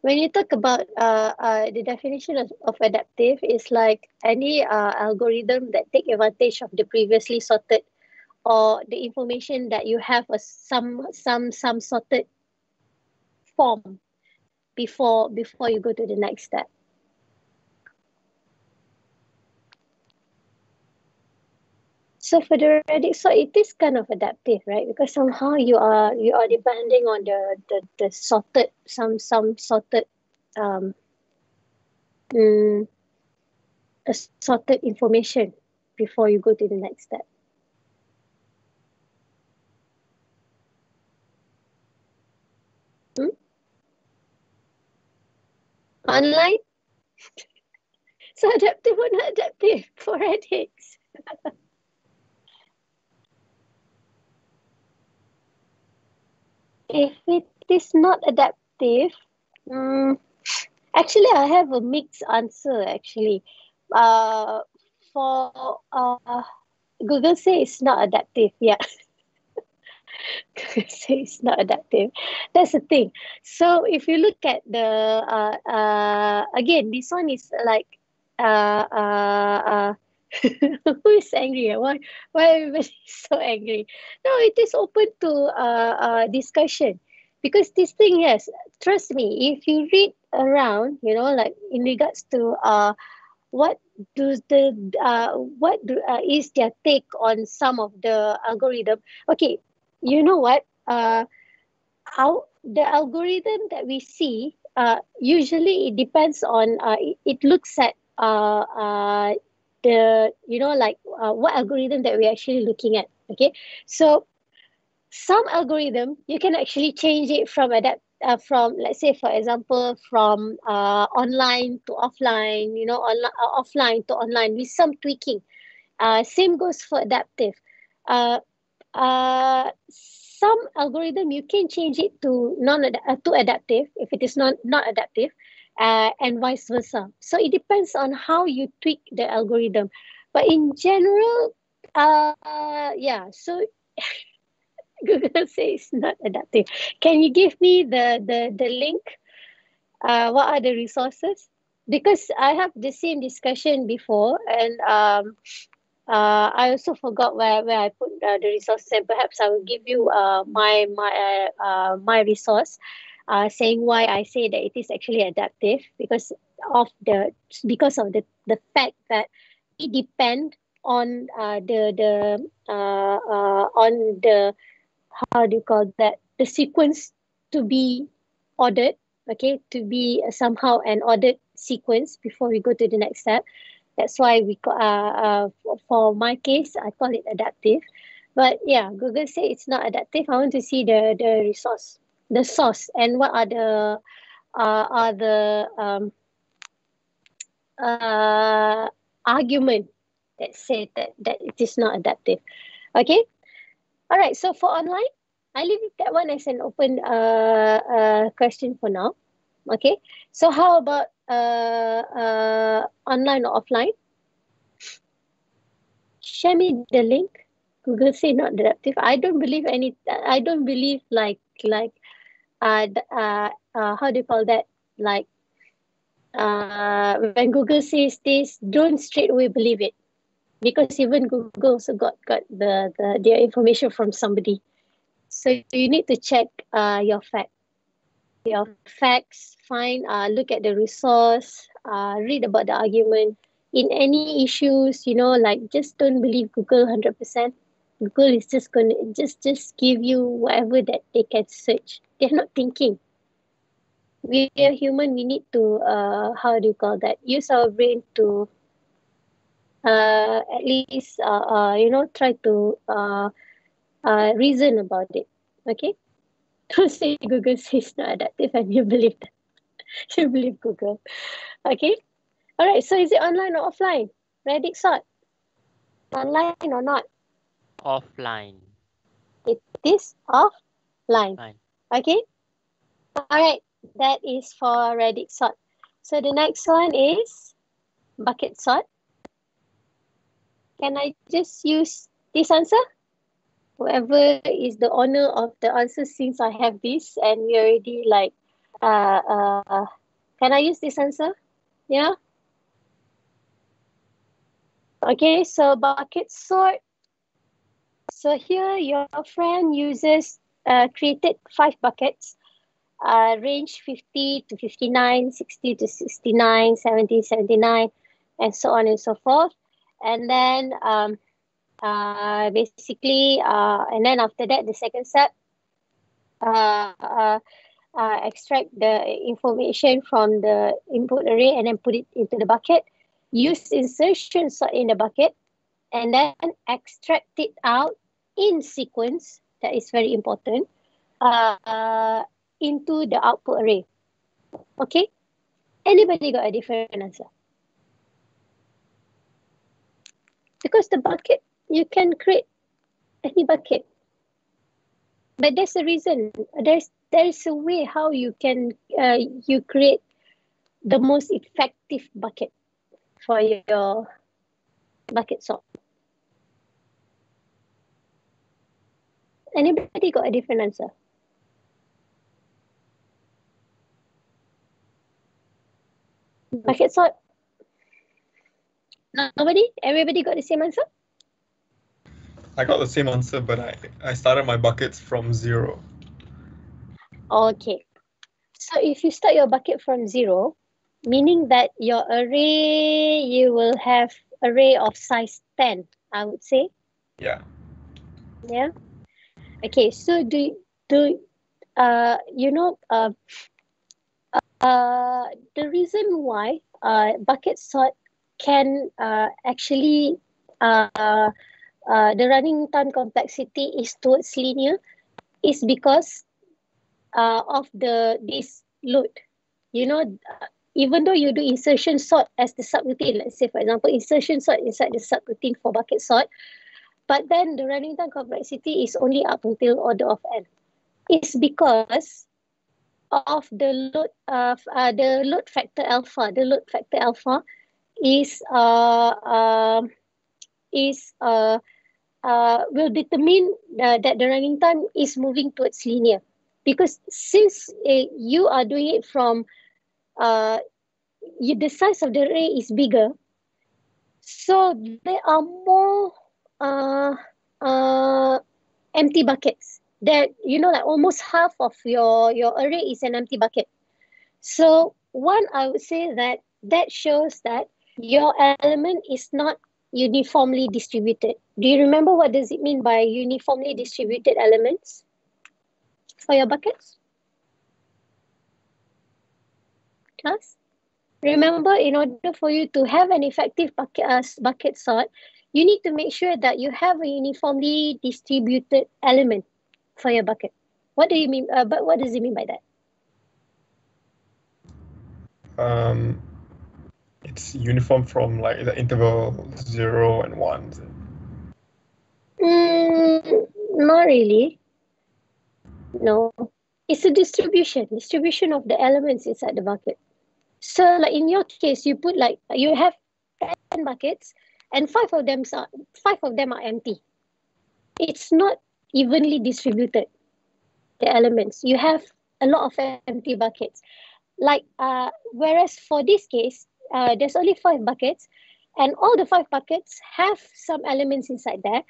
When you talk about uh, uh, the definition of, of adaptive, is like any uh, algorithm that take advantage of the previously sorted or the information that you have a some some some sorted form before before you go to the next step. So for the radix, so it is kind of adaptive, right? Because somehow you are you are depending on the the, the sorted some some sorted um mm, sorted information before you go to the next step. Hmm? Online? so adaptive or not adaptive for radix? if it is not adaptive, um, actually I have a mixed answer actually. Uh, for uh, Google say it's not adaptive. Yeah. Google say it's not adaptive. That's the thing. So if you look at the uh, uh, again, this one is like uh, uh, uh, who is angry? Why why everybody so angry? No, it is open to uh, uh discussion because this thing, yes, trust me, if you read around, you know, like in regards to uh what do the uh what do, uh, is their take on some of the algorithm? Okay, you know what? Uh, how the algorithm that we see uh usually it depends on uh it, it looks at uh uh the you know like uh, what algorithm that we're actually looking at okay? So some algorithm you can actually change it from adapt uh, from let's say for example from uh, online to offline you know on, uh, offline to online with some tweaking. Uh, same goes for adaptive. Uh, uh, some algorithm you can change it to non uh, to adaptive if it is not not adaptive uh, and vice versa. So it depends on how you tweak the algorithm. But in general, uh, yeah, so Google says not adaptive. Can you give me the, the, the link? Uh, what are the resources? Because I have the same discussion before and um, uh, I also forgot where, where I put uh, the resources and perhaps I will give you uh, my, my, uh, uh my resource uh, saying why I say that it is actually adaptive because of the because of the, the fact that it depend on uh, the the uh, uh, on the how do you call that the sequence to be ordered okay to be somehow an ordered sequence before we go to the next step. That's why we call, uh, uh, for, for my case, I call it adaptive. But yeah, Google say it's not adaptive. I want to see the, the resource, the source, and what are the uh, are the um, uh, argument that say that, that it is not adaptive. Okay. All right. So for online, I leave that one as an open uh, uh, question for now. Okay. So how about uh, uh, online or offline? Share me the link. Google say not adaptive. I don't believe any. I don't believe like like uh, uh, how do you call that? Like uh, when Google says this, don't straight away believe it, because even Google also got got the, the their information from somebody. So you need to check uh, your fact, your facts. Find uh, look at the resource. Uh, read about the argument. In any issues, you know, like just don't believe Google hundred percent. Google is just gonna just just give you whatever that they can search. They're not thinking. We are human. We need to uh how do you call that? Use our brain to uh at least uh, uh you know try to uh uh reason about it. Okay? Don't say google says not adaptive and you believe that. You believe google. Okay? All right so is it online or offline? radix sort. Online or not offline it is offline Fine. okay all right that is for radix sort. So the next one is bucket sort. Can I just use this answer? Whoever is the owner of the answer since I have this and we already like, uh, uh, can I use this answer? Yeah. Okay, so bucket sort. So here your friend uses, uh, created five buckets uh, range 50 to 59, 60 to 69, 70, 79, and so on and so forth. And then um, uh, basically, uh, and then after that, the second step, uh, uh, uh, extract the information from the input array and then put it into the bucket. Use insertion sort in the bucket and then extract it out in sequence. That is very important. Uh, into the output array. Okay? Anybody got a different answer? Because the bucket, you can create any bucket. But there's a reason. There's there's a way how you can uh, you create the most effective bucket for your bucket sort. Anybody got a different answer? Bucket sort. Nobody? Everybody got the same answer? I got the same answer, but I, I started my buckets from zero. Okay. So if you start your bucket from zero, meaning that your array, you will have array of size 10, I would say. Yeah. Yeah. Okay, so do, do uh, you know, uh, uh, the reason why uh, bucket sort can uh, actually uh, uh, the running time complexity is towards linear is because uh, of the this load. You know, even though you do insertion sort as the subroutine, let's say for example, insertion sort inside the subroutine for bucket sort, but then the running time complexity is only up until order of n. It's because of the load of uh, the load factor alpha. The load factor alpha is uh, uh, is uh, uh, will determine uh, that the running time is moving towards linear because since uh, you are doing it from uh, you, the size of the array is bigger so there are more uh, uh, empty buckets. That you know like almost half of your your array is an empty bucket. So one i would say that that shows that your element is not uniformly distributed. Do you remember what does it mean by uniformly distributed elements for your buckets? Class? Remember, in order for you to have an effective bucket, uh, bucket sort, you need to make sure that you have a uniformly distributed element for your bucket. What do you mean? Uh, but what does it mean by that? Um, it's uniform from like the interval zero and one. Mm, not really. No, it's a distribution, distribution of the elements inside the bucket. So like in your case, you put like you have 10 buckets and five of them are five of them are empty. It's not evenly distributed, the elements. You have a lot of empty buckets. Like uh whereas for this case, uh there's only five buckets and all the five buckets have some elements inside there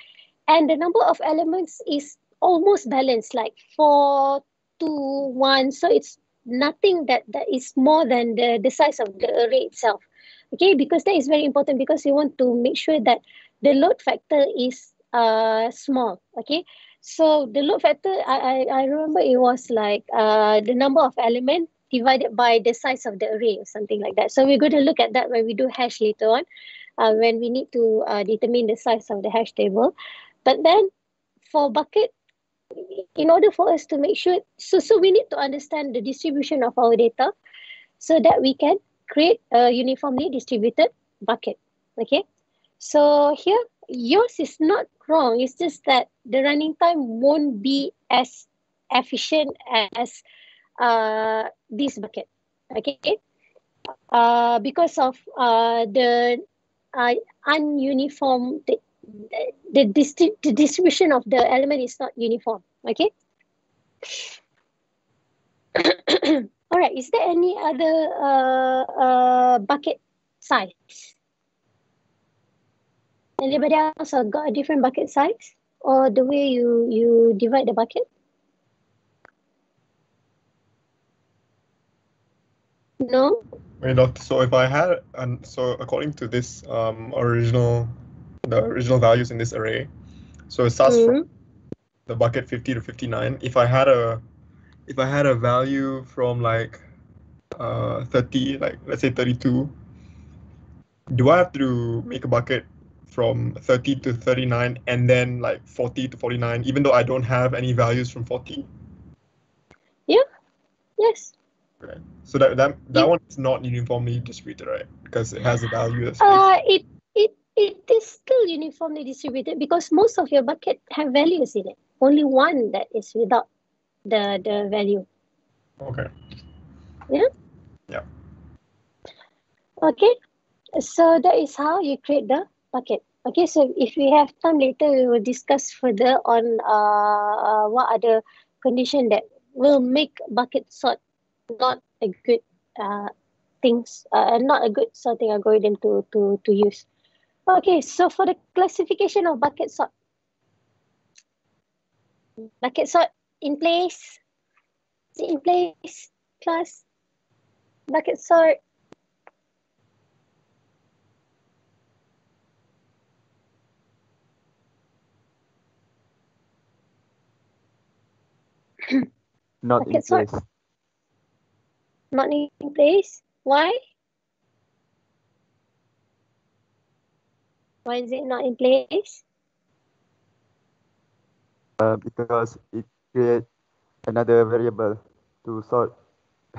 and the number of elements is almost balanced like four two one so it's nothing that that is more than the the size of the array itself okay because that is very important because you want to make sure that the load factor is uh small okay? So the load factor i i, I remember it was like uh the number of element divided by the size of the array or something like that. So we're going to look at that when we do hash later on uh, when we need to uh, determine the size of the hash table. But then for bucket in order for us to make sure so so we need to understand the distribution of our data so that we can create a uniformly distributed bucket okay? So here yours is not wrong. It's just that the running time won't be as efficient as uh this bucket okay? Uh because of uh the uh ununiform the, the, distri- the distribution of the element is not uniform okay all right is there any other uh, uh, bucket size anybody else got a different bucket size or the way you you divide the bucket no Wait, doctor. So if I had, and so according to this um, original the original values in this array. So it starts mm. from the bucket 50 to 59. If I had a if I had a value from like uh 30, like let's say 32, do I have to make a bucket from 30 to 39 and then like 40 to 49, even though I don't have any values from 40? Yeah. Yes. Right. So that that, that it, one is not uniformly distributed, right? Because it has a value that's uh it it is still uniformly distributed because most of your bucket have values in it. Only one that is without the the value. Okay. Yeah. Yeah. Okay. So that is how you create the bucket. Okay. So if we have time later, we will discuss further on uh what are the condition that will make bucket sort not a good uh things uh not a good sorting algorithm to to to use. Okay, so for the classification of bucket sort. Bucket sort in place. In place, class? Bucket sort. Not bucket in place. Sort. Not in place. Why? Why is it not in place? Uh, because it creates another variable to sort.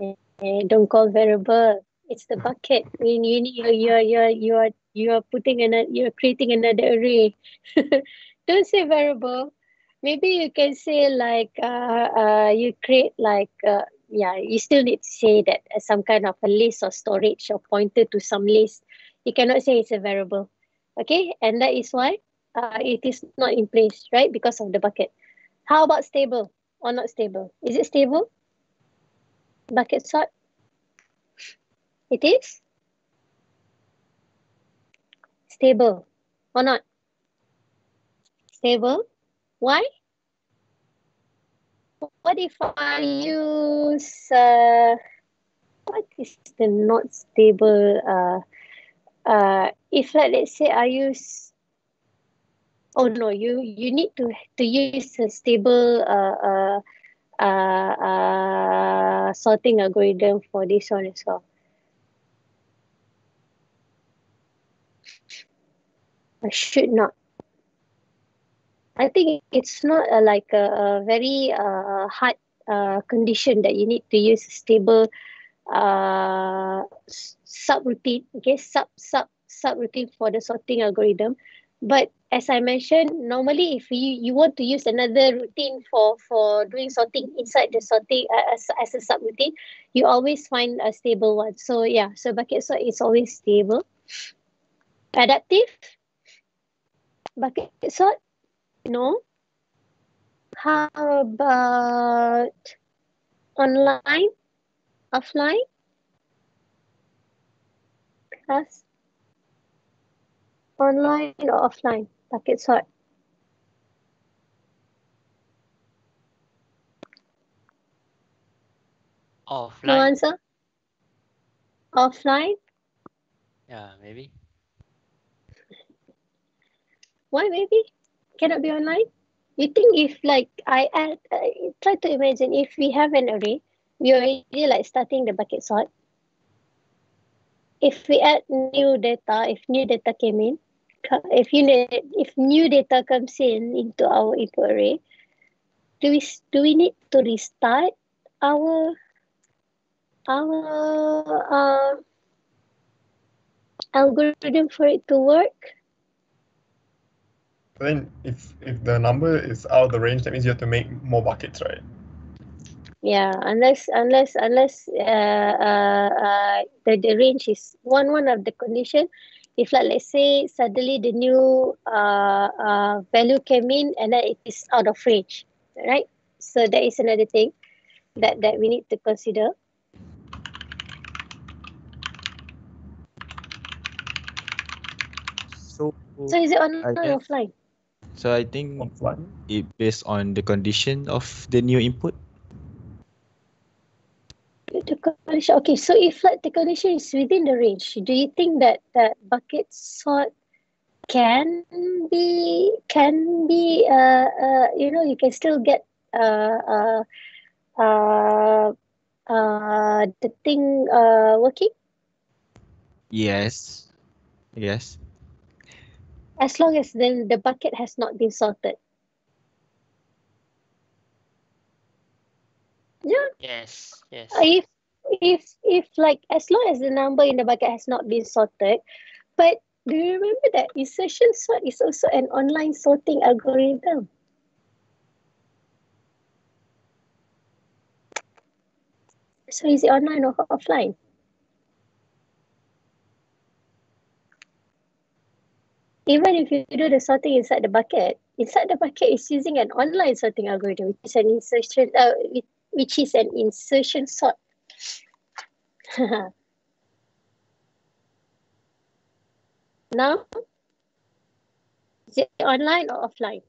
eh, don't call variable. It's the bucket. I mean, you you you're you're you're you're putting another you're creating another array. don't say variable. Maybe you can say like uh, uh you create like uh, yeah you still need to say that as some kind of a list or storage or pointer to some list you cannot say it's a variable. Okay, and that is why uh, it is not in place, right? Because of the bucket. How about stable or not stable? Is it stable? Bucket sort? It is? Stable or not? Stable. Why? What if I use, uh, what is the not stable uh, uh, if like, let's say I use, oh no, you you need to to use a stable uh, uh, uh, uh, sorting algorithm for this one as well. I should not. I think it's not a, like a, a very uh, hard uh, condition that you need to use a stable uh, subroutine, okay, sub sub subroutine for the sorting algorithm. But as I mentioned, normally if you, you want to use another routine for, for doing sorting inside the sorting uh, as, as a subroutine, you always find a stable one. So yeah, so bucket sort is always stable. Adaptive, bucket sort, no. How about online, offline? Class? Online or offline? Bucket sort. Offline. No answer? Offline? Yeah, maybe. Why maybe? Cannot be online? You think if like I add, uh, try to imagine if we have an array, we already like starting the bucket sort. If we add new data, if new data came in, if you ne- if new data comes in into our input array, do we do we need to restart our our uh, algorithm for it to work? But then if if the number is out of the range, that means you have to make more buckets, right? Yeah, unless unless unless uh, uh, uh, the, the range is one one of the condition. If like let's say suddenly the new uh, uh, value came in and then it is out of range, right? So that is another thing that that we need to consider. So, So is it online or offline? so I think Offline. it based on the condition of the new input. The condition. Okay, so if like the condition is within the range, do you think that that bucket sort can be can be uh, uh you know you can still get uh uh uh uh the thing uh working Yes. Yes. as long as then the bucket has not been sorted. Yeah, Yes. Yes. If if if like as long as the number in the bucket has not been sorted but do you remember that insertion sort is also an online sorting algorithm so is it online or offline even if you do the sorting inside the bucket inside the bucket is using an online sorting algorithm which is an insertion uh, which- is an insertion sort now, is it online or offline?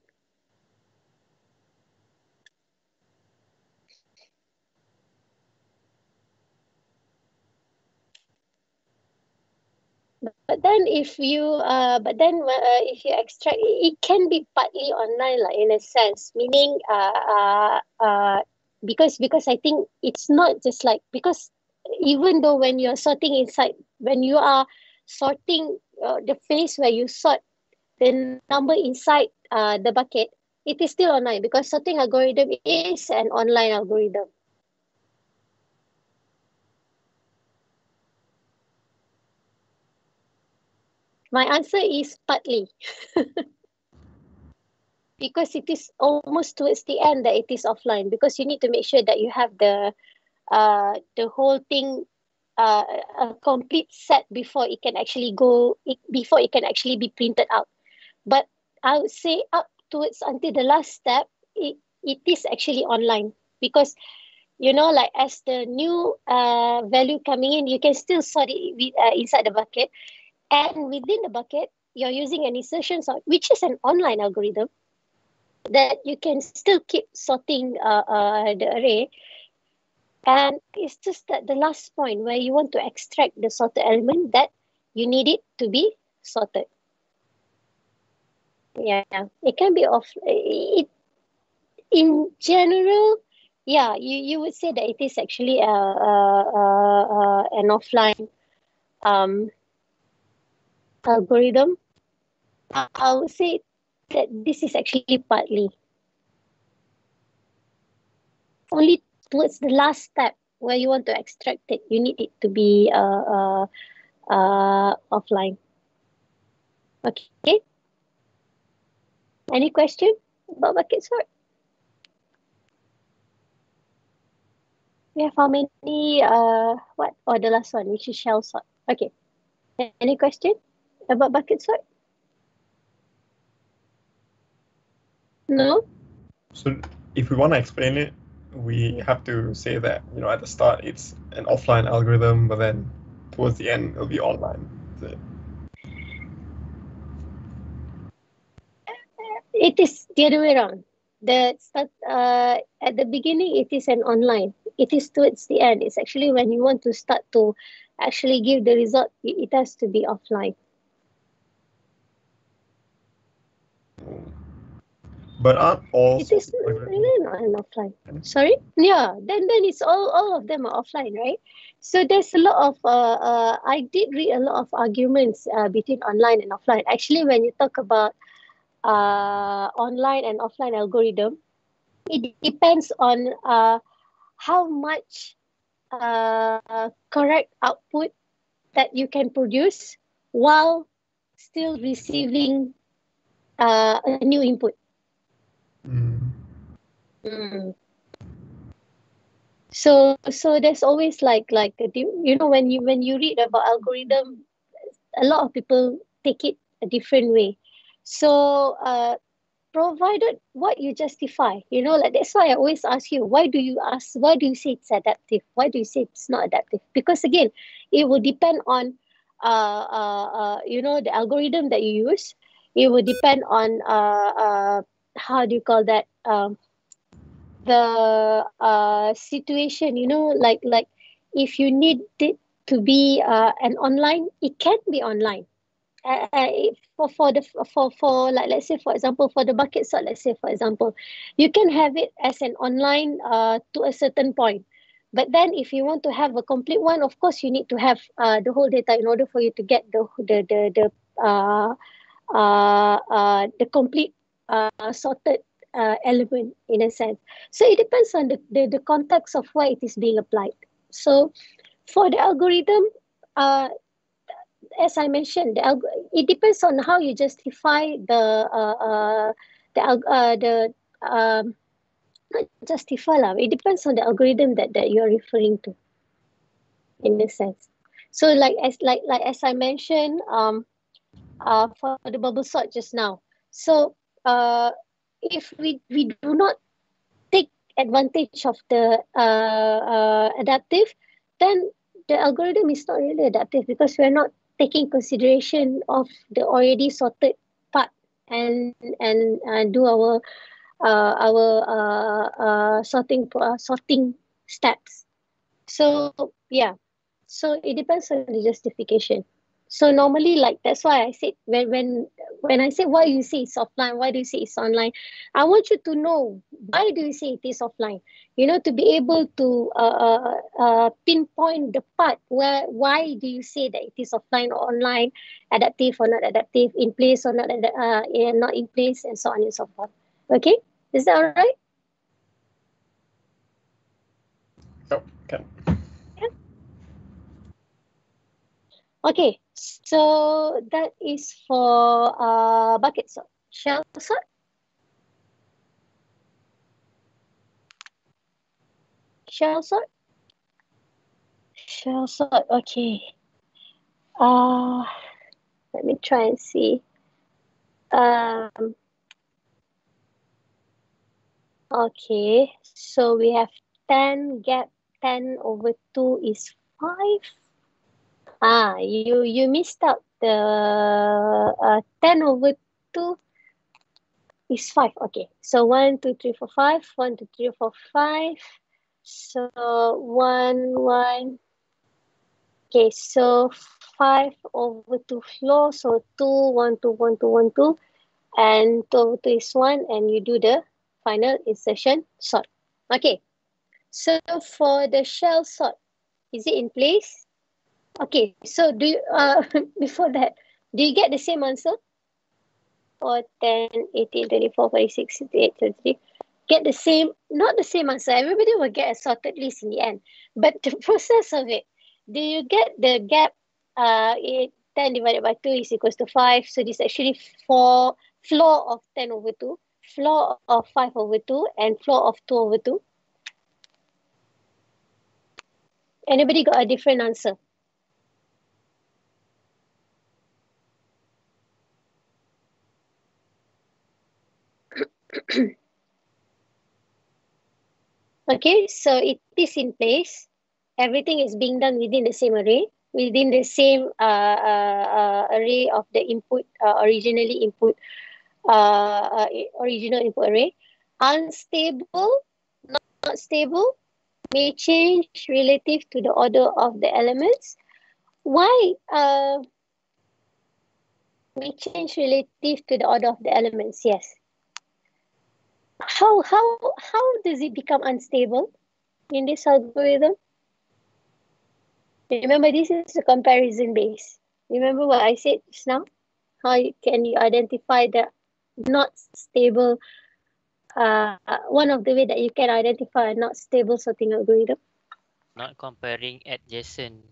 But then if you uh but then uh, if you extract it, it can be partly online like in a sense meaning uh, uh uh because because I think it's not just like because even though when you're sorting inside when you are sorting uh, the phase where you sort the number inside uh the bucket it is still online because sorting algorithm is an online algorithm My answer is partly. because it is almost towards the end that it is offline because you need to make sure that you have the uh the whole thing uh a complete set before it can actually go it, before it can actually be printed out. But I would say up towards until the last step it, it is actually online. Because you know like as the new uh value coming in you can still sort it with, uh, inside the bucket. And within the bucket you're using an insertion sort which is an online algorithm that you can still keep sorting uh, uh, the array and it's just that the last point where you want to extract the sorted element that you need it to be sorted yeah it can be off it in general yeah, you, you would say that it is actually a, a, a, a an offline um, algorithm. I, would say that this is actually partly only towards the last step where you want to extract it, you need it to be uh, uh, uh, offline. Okay. Any question about bucket sort? We have how many, uh, what, or the last one, which is shell sort. Okay. Any question about bucket sort? No? So if we want to explain it, we have to say that, you know, at the start it's an offline algorithm, but then towards the end it'll be online. It? Is the other way around. The start uh, at the beginning it is an online. It is towards the end. It's actually when you want to start to actually give the result, it, it has to be offline. But aren't all It is algorithms- not an offline. Sorry? Yeah, then then it's all all of them are offline, right? So there's a lot of uh, uh I did read a lot of arguments uh, between online and offline. Actually, when you talk about uh online and offline algorithm, it depends on uh how much uh correct output that you can produce while still receiving uh, a new input. Mm. So so there's always like like you know when you when you read about algorithm, a lot of people take it a different way. So uh, provided what you justify, you know, like that's why I always ask you, why do you ask, why do you say it's adaptive? Why do you say it's not adaptive? Because again, it will depend on uh, uh, uh, you know the algorithm that you use. It will depend on uh, uh, how do you call that um, the uh, situation you know like like if you need it to be uh, an online it can be online. Uh, for for the for for like let's say for example for the bucket sort let's say for example you can have it as an online uh, to a certain point. But then if you want to have a complete one of course you need to have uh, the whole data in order for you to get the the the, the uh, uh, uh, the complete uh, sorted uh, element in a sense. So it depends on the, the, the context of where it is being applied. So for the algorithm, uh, as I mentioned, it depends on how you justify the uh, uh, the uh, the um, justify lah. It depends on the algorithm that, that you're referring to, in a sense. So like as like like as I mentioned, um, uh, for the bubble sort just now. So uh, if we, we do not take advantage of the uh, uh, adaptive, then the algorithm is not really adaptive because we're not taking consideration of the already sorted part and and uh, do our uh, our uh, uh, sorting uh, sorting steps. So yeah, so it depends on the justification. So normally, like that's why I said when when when I say why you say it's offline, why do you say it's online? I want you to know why do you say it is offline. You know, to be able to uh, uh, uh, pinpoint the part where why do you say that it is offline or online, adaptive or not adaptive, in place or not, uh, eh, not in place, and so on and so forth. Okay, is that all right? Yep, can. Okay, so that is for uh, bucket sort. Shell sort? Shell sort? Shell sort, okay. Uh, let me try and see. Um, okay, so we have 10 gap 10 over 2 is 5. Ah, you you missed out the uh, 10 over 2 is 5. Okay, so 1, 2, 3, 4, 5. 1, 2, 3, 4, 5. So 1, 1. Okay, so 5 over 2 floor. So 2, 1, 2, 1, 2, 1, 2. And 2 over 2 is 1. And you do the final insertion sort. Okay, So for the shell sort, is it in place? Okay, so do you, uh, before that, do you get the same answer? 4, 10, 18, 24, 46, 58, 33. Get the same, not the same answer. Everybody will get a sorted list in the end. But the process of it, do you get the gap uh, it, 10 divided by 2 is equals to 5. So this is actually 4, floor of 10 over 2, floor of 5 over 2, and floor of 2 over 2. Anybody got a different answer? okay, so it is in place. Everything is being done within the same array, within the same uh, uh, uh, array of the input, uh, originally input, uh, original input array. Unstable, not, not stable, may change relative to the order of the elements. Why uh, may change relative to the order of the elements? Yes. How how how does it become unstable in this algorithm? Remember, this is a comparison base. Remember what I said just now? How can you identify the not stable uh, one of the way that you can identify a not stable sorting algorithm. Not comparing adjacent.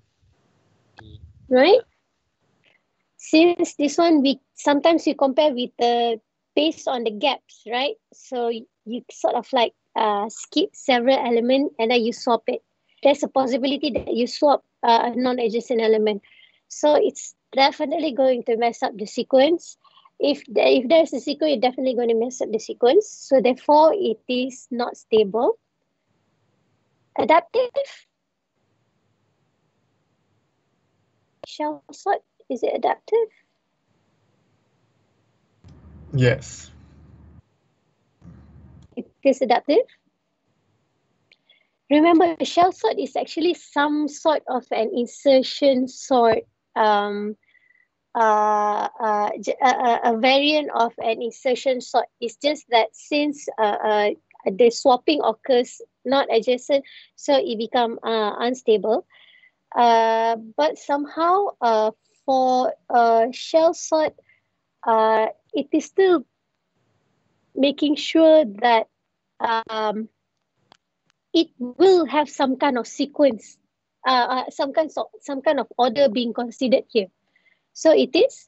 Right? Since this one, we sometimes we compare with the based on the gaps, right? So you sort of like uh, skip several elements and then you swap it. There's a possibility that you swap uh, a non-adjacent element. So it's definitely going to mess up the sequence if there, if there's a sequence, you're definitely going to mess up the sequence. So therefore, it is not stable. Adaptive. Shell sort, is it adaptive? Yes. It is adaptive. Remember, shell sort is actually some sort of an insertion sort um, uh, uh, a, a, variant of an insertion sort. It's just that since uh, uh, the swapping occurs not adjacent, so it become uh, unstable. Uh, but somehow uh, for uh, shell sort, uh, it is still making sure that um, it will have some kind of sequence, uh, uh, some kind of some kind of order being considered here. So it is,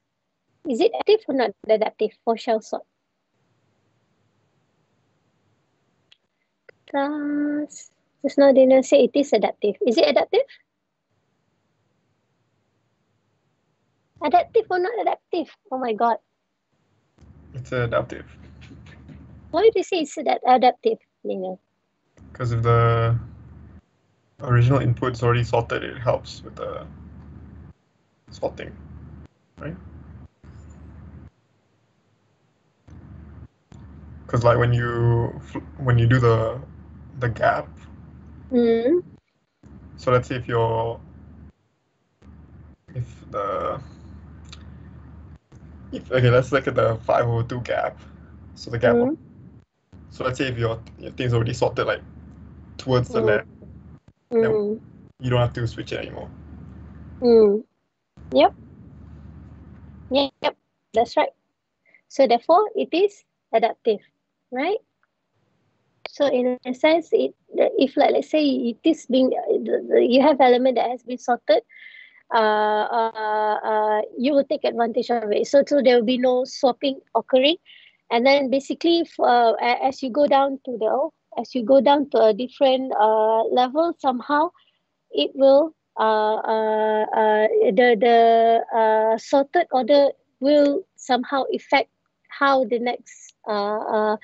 is it adaptive or not adaptive for shell sort? Class, just now Dina say it is adaptive. Is it adaptive? Adaptive or not adaptive? Oh my God. Adaptive. Why do you say it's adaptive, Dina? Because if the original input is already sorted, it helps with the sorting right? Because like when you when you do the the gap, mm. so let's say if you're if the if, okay, let's look at the five over two gap. So the gap. Mm. So let's say if your your thing's already sorted like towards the Mm. left, Mm. you don't have to switch it anymore. Mm. Yep. Yep, that's right. So therefore, it is adaptive, right? So in a sense, it if like let's say it is being you have element that has been sorted, you will take advantage of it. So so there will be no swapping occurring, and then basically, uh, as you go down to the as you go down to a different uh, level, somehow it will uh, uh, uh, the the uh, sorted order will somehow affect how the next uh, uh,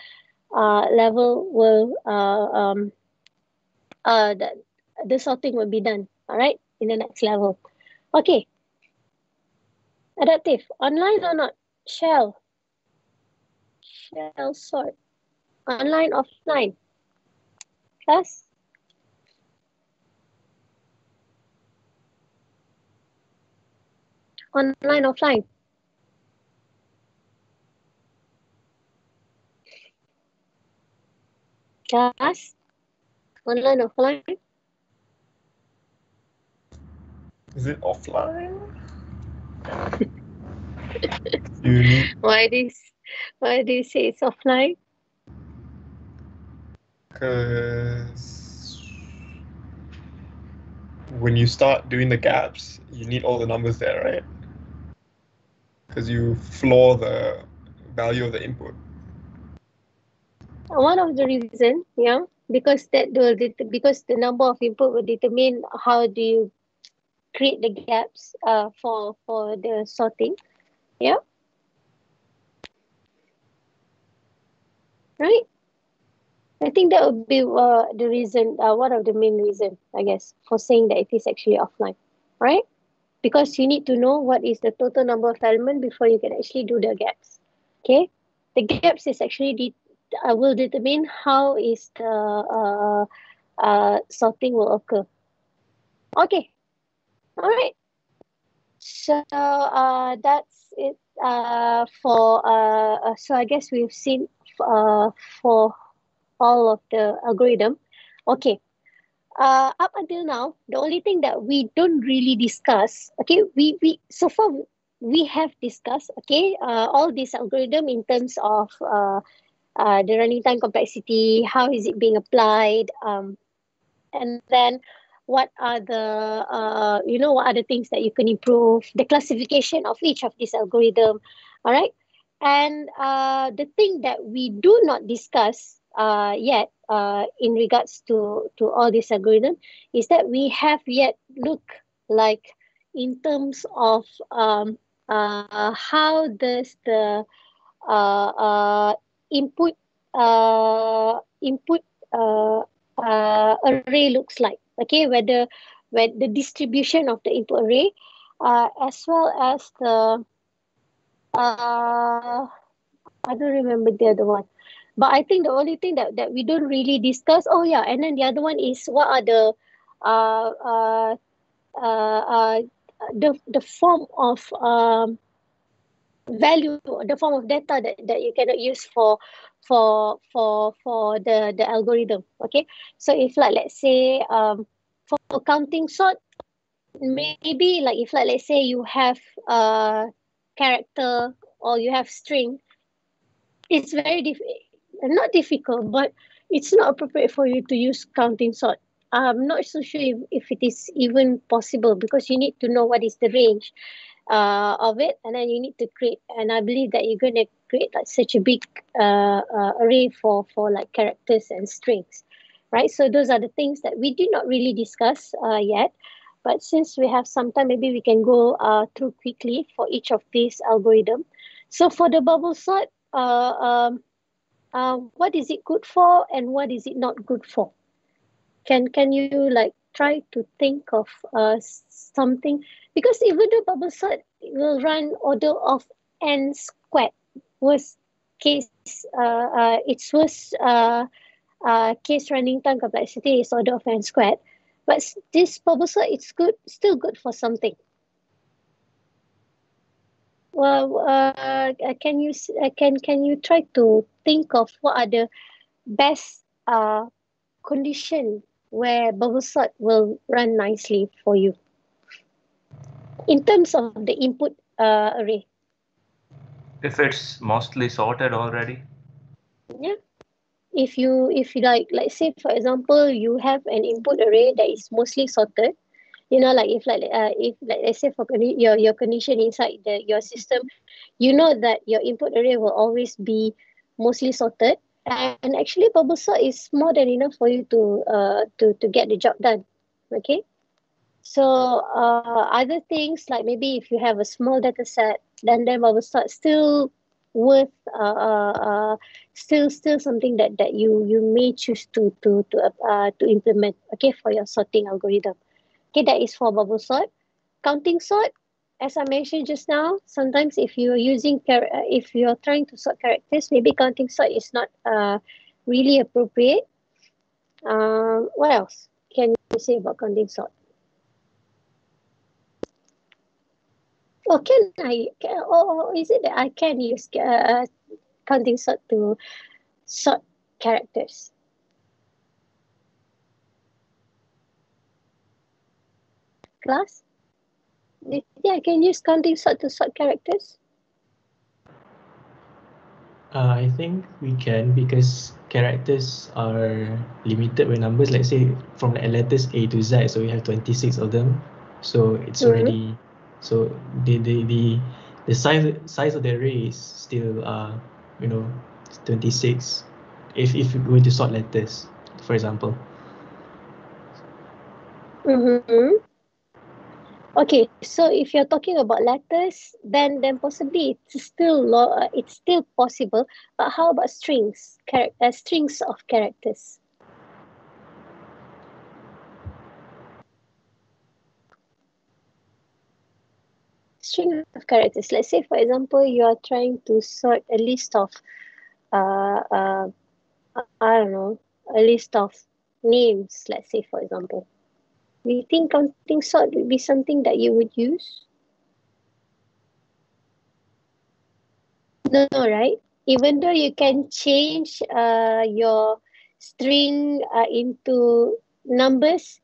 uh, level will uh, um, uh, the, the sorting will be done. All right, in the next level. Okay. Adaptive, online or not? Shell. Shell sort. Online, offline. Class. online offline class Online, offline? Is it offline? you Why this? Why do you say it's offline? because when you start doing the gaps, you need all the numbers there, right? Because you floor the value of the input. One of the reason, yeah, because that will because the number of input will determine how do you create the gaps uh for for the sorting, yeah. Right. I think that would be uh, the reason, uh, one of the main reason, I guess, for saying that it is actually offline, right? Because you need to know what is the total number of element before you can actually do the gaps. Okay, the gaps is actually uh, will determine how is the uh, uh, sorting will occur. Okay, all right. So uh, that's it uh, for uh, uh, so I guess we've seen uh, for all of the algorithm. Okay. Uh, up until now, the only thing that we don't really discuss, okay, we, we so far we have discussed, okay, uh, all this algorithm in terms of uh, uh, the running time complexity, how is it being applied, um, and then what are the uh, you know what are the things that you can improve, the classification of each of these algorithm, all right, and uh, the thing that we do not discuss uh, yet uh, in regards to to all this algorithm is that we have yet look like in terms of um, uh, how does the uh, uh, input uh, input uh, uh, array looks like okay whether when the distribution of the input array uh, as well as the uh, I don't remember the other one. But I think the only thing that, that we don't really discuss oh yeah and then the other one is what are the uh, uh, uh, uh, the the form of um, value the form of data that, that you cannot use for for for for the the algorithm okay? So if like let's say um for counting sort maybe like if like let's say you have a character or you have string it's very diff- not difficult but it's not appropriate for you to use counting sort. I'm not so sure if, if it is even possible because you need to know what is the range uh, of it. And then you need to create and i believe that you're going to create like such a big uh, uh, array for for like characters and strings right? So those are the things that we did not really discuss uh, yet. But since we have some time maybe we can go uh, through quickly for each of these algorithm. So for the bubble sort uh, um, uh, what is it good for and what is it not good for? Can can you like try to think of uh, something because even though bubble sort will run order of n squared worst case uh, uh, its worst uh, uh, case running time complexity is order of n squared. But this bubble sort it's good still good for something. Well uh, uh, can you uh, can can you try to think of what are the best uh, condition where bubble sort will run nicely for you. In terms of the input uh, array If it's mostly sorted already, yeah. If you if you like like say for example you have an input array that is mostly sorted you know like if like uh, if like let's say for your your condition inside the your system you know that your input array will always be mostly sorted and actually bubble sort is more than enough for you to uh to to get the job done okay? So uh other things like maybe if you have a small data set then then bubble sort still worth uh, uh, uh still still something that that you you may choose to to to uh, to implement okay for your sorting algorithm. Okay that is for bubble sort counting sort as I mentioned just now, sometimes if you're using, uh, if you're trying to sort characters, maybe counting sort is not uh, really appropriate. Uh, what else can you say about counting sort? Or can I, or is it that I can use uh, counting sort to sort characters? Class? Do you think I can use counting sort to sort characters? Uh, I think we can because characters are limited with numbers. Let's say from the letters A to Z, so we have 26 of them. So it's Mhm. already so the the the the size size of the array is still uh you know 26 if if we're going to sort letters, for example. Mm-hmm. Okay, so if you're talking about letters, then then possibly it's still lo- uh, it's still possible. But how about strings? Charac- uh, strings of characters. String of characters. Let's say, for example, you are trying to sort a list of, uh, uh, I don't know, a list of names. Let's say, for example. Do you think counting sort would be something that you would use? No, no, right? Even though you can change uh, your string uh, into numbers,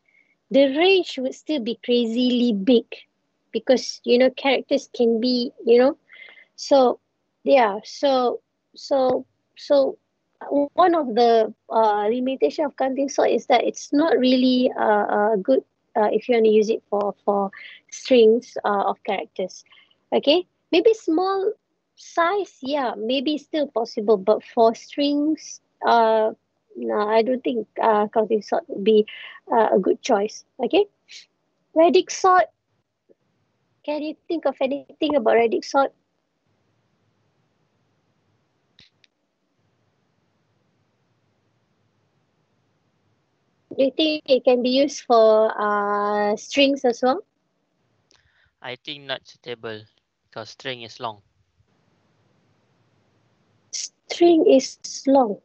the range would still be crazily big because you know characters can be you know so yeah so so so one of the uh, limitation of counting sort is that it's not really uh, uh, good uh, if you want to use it for for strings uh, of characters. Okay? Maybe small size yeah maybe still possible but for strings uh no i don't think uh, counting sort would be uh, a good choice. Okay? Radix sort can you think of anything about radix sort you think it can be used for uh strings as well I think not suitable because string is long. string is long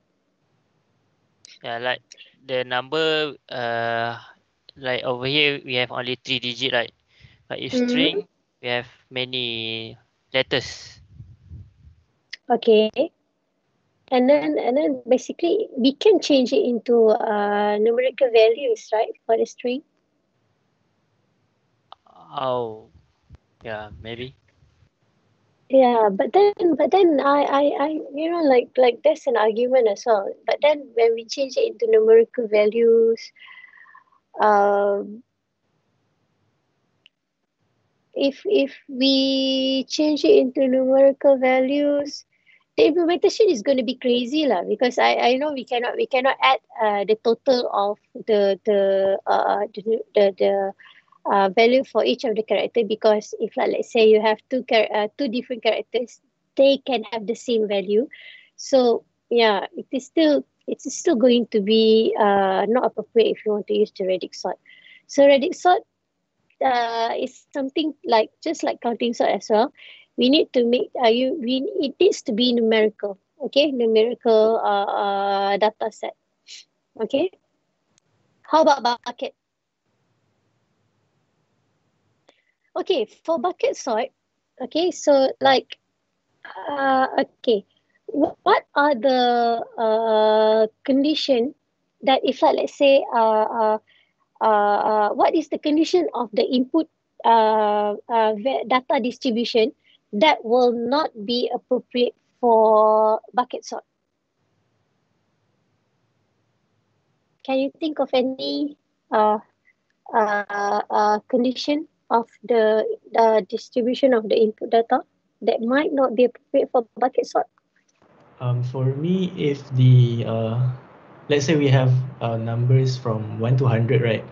Yeah, like the number uh like over here we have only three digit, right? But if Mhm. string we have many letters. Okay. And then and then basically we can change it into uh numerical values, right? For the string. Oh, yeah, maybe. Yeah, but then but then I I I you know like like there's an argument as well. But then when we change it into numerical values, um if if we change it into numerical values, the implementation is going to be crazy lah because I I know we cannot we cannot add uh the total of the the uh the the, the uh value for each of the character because if like let's say you have two char- uh, two different characters they can have the same value. So yeah it is still it's still going to be uh not appropriate if you want to use the radix sort so radix sort uh is something like just like counting sort as well we need to make uh, you we it needs to be numerical okay? Numerical uh, uh data set okay? How about bucket? Okay for bucket sort okay so like uh okay what are the uh condition that if like let's say uh uh uh, uh what is the condition of the input uh, uh data distribution that will not be appropriate for bucket sort can you think of any uh uh, uh condition of the uh, distribution of the input data that might not be appropriate for bucket sort Um, for me, if the uh, let's say we have uh, numbers from one to hundred, right?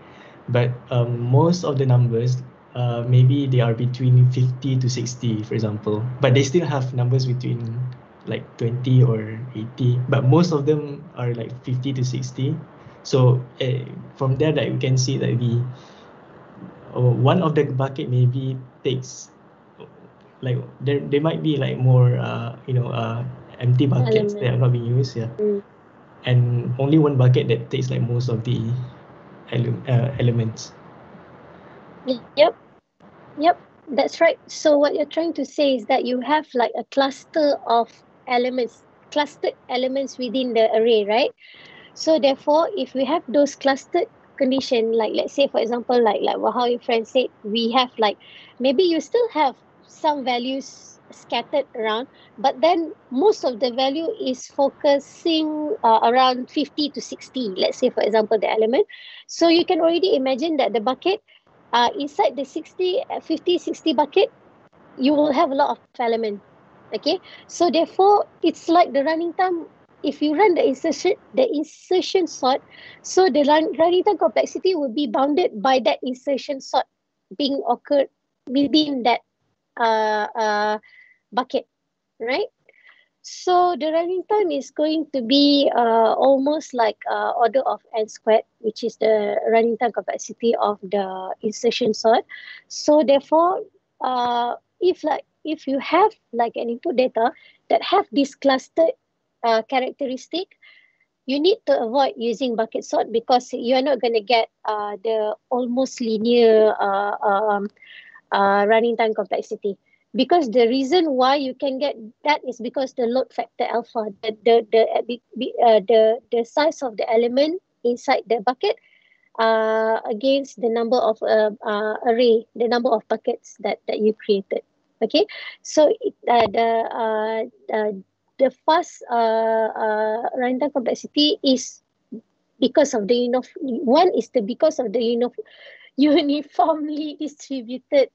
But um, most of the numbers, uh, maybe they are between fifty to sixty, for example. But they still have numbers between like twenty or eighty. But most of them are like fifty to sixty. So uh, from there, that we can see that the uh, one of the bucket maybe takes like there there might be like more uh you know uh empty buckets that are not being used yeah Mm. and only one bucket that takes like most of the ele- uh, elements Yep. Yep. That's right. So what you're trying to say is that you have like a cluster of elements, clustered elements within the array, right? So therefore, if we have those clustered condition, like let's say for example, like like what how your friend said, we have like maybe you still have some values scattered around, but then most of the value is focusing uh, around 50 to 60, let's say for example the element. So you can already imagine that the bucket uh, inside the 60, uh, 50, 60 bucket, you will have a lot of element. Okay, so therefore it's like the running time if you run the insertion the insertion sort so the run, running time complexity will be bounded by that insertion sort being occurred within that uh, uh, bucket right so the running time is going to be uh, almost like uh, order of n squared which is the running time complexity of the insertion sort so therefore uh, if like if you have like an input data that have this clustered uh, characteristic, you need to avoid using bucket sort because you are not going to get uh, the almost linear uh, um, running time complexity. Because the reason why you can get that is because the load factor alpha, the the the uh, the, the size of the element inside the bucket uh, against the number of uh, uh, array, the number of buckets that, that you created. Okay, so uh, the uh, uh, the first uh, uh, random complexity is because of the uniform. One is the because of the uniform uniformly distributed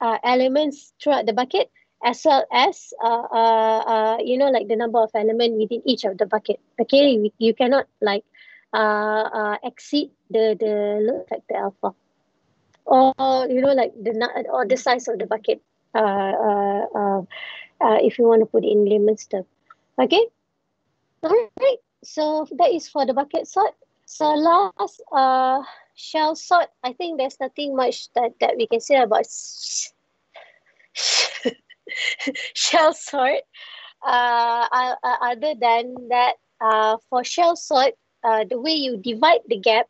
uh, elements throughout the bucket, as well as uh, uh, uh, you know like the number of element within each of the bucket. Okay, you, you cannot like uh, uh, exceed the the load factor alpha, or you know like the or the size of the bucket. Uh, uh, uh, uh, if you want to put in layman's term. Okay. All right. So that is for the bucket sort. So last uh shell sort, I think there's nothing much that, that we can say about shell sort. Uh, other than that, uh, for shell sort, uh, the way you divide the gap,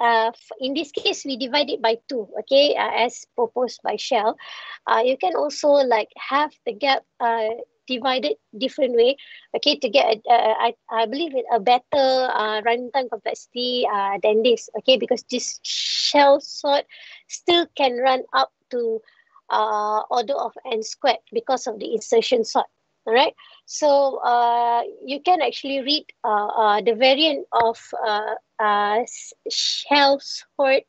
uh, in this case, we divide it by two, okay, uh, as proposed by Shell. Uh, you can also like have the gap uh, divided different way. Okay to get a, uh, I, I believe it a better uh, runtime complexity uh, than this. Okay because this shell sort still can run up to uh, order of n squared because of the insertion sort. All right so uh, you can actually read uh, uh, the variant of uh, uh, shell sort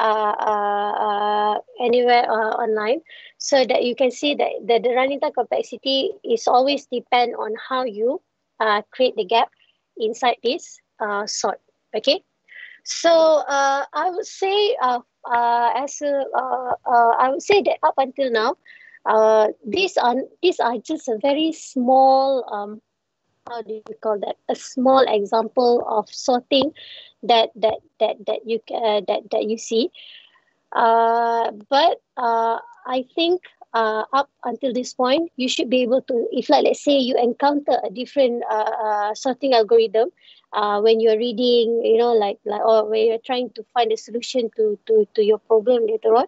anywhere uh, online. So that you can see that the, the running time complexity is always depend on how you uh, create the gap inside this uh, sort okay? So uh, I would say uh, uh, as a, uh, uh, I would say that up until now uh, these are these are just a very small um, how do you call that a small example of sorting that that that that you uh, that that you see. Uh, but uh, i think uh, up until this point you should be able to if like let's say you encounter a different uh, uh, sorting algorithm uh, when you're reading you know like like or when you're trying to find a solution to to to your problem later on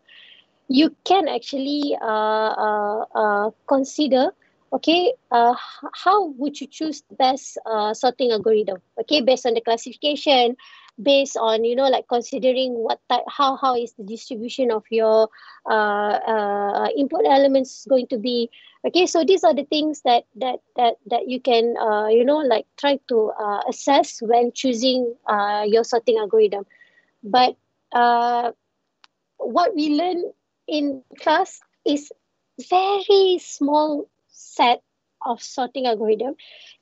you can actually uh, uh, uh, consider okay uh, how would you choose the best uh, sorting algorithm? Okay based on the classification based on you know like considering what type how how is the distribution of your uh, uh, input elements going to be. Okay so these are the things that that that that you can uh, you know like try to uh, assess when choosing uh, your sorting algorithm. But uh, what we learn in class is very small set of sorting algorithm.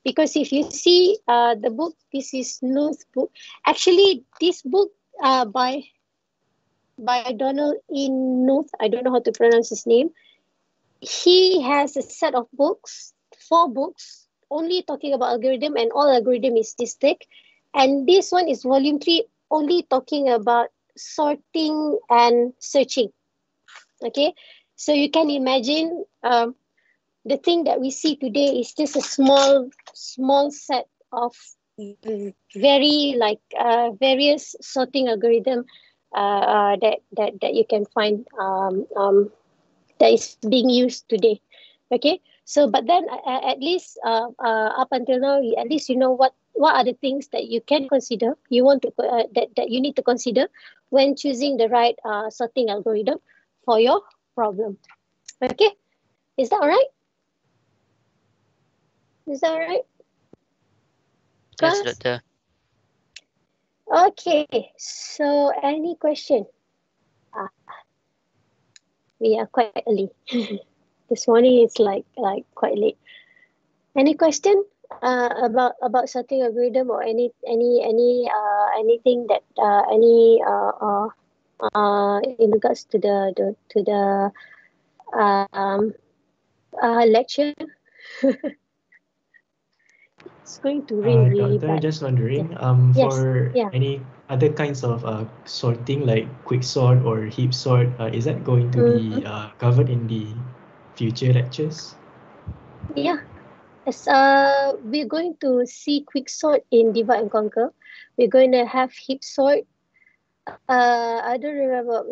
Because if you see uh, the book this is Knuth's book. Actually this book uh, by by Donald E. Knuth I don't know how to pronounce his name he has a set of books four books only talking about algorithm and all algorithm is this thick. And this one is volume 3 only talking about sorting and searching. Okay? So you can imagine um, the thing that we see today is just a small small set of very like uh, various sorting algorithm uh, uh, that, that that you can find um, um, that is being used today okay So, but then uh, at least uh, uh, up until now, at least you know what what are the things that you can consider. You want to uh, that that you need to consider when choosing the right uh, sorting algorithm for your problem. Okay, is that all right? Is that right? Yes, doctor. Okay, so any question? Ah, we are quite early. this morning it's like like quite late. Any question uh, about about sorting algorithm or any any any uh, anything that uh, any uh, uh, uh, in regards to the, the to the um, uh, lecture? it's going to rain Uh, really bad. just wondering, um, Yes, for yeah. any other kinds of uh, sorting like quick sort or heap sort, uh, is that going to Mm-hmm. be uh, covered in the future lectures? Yeah. As uh, we're going to see quick sort in divide and conquer. We're going to have heap sort. Uh, I don't remember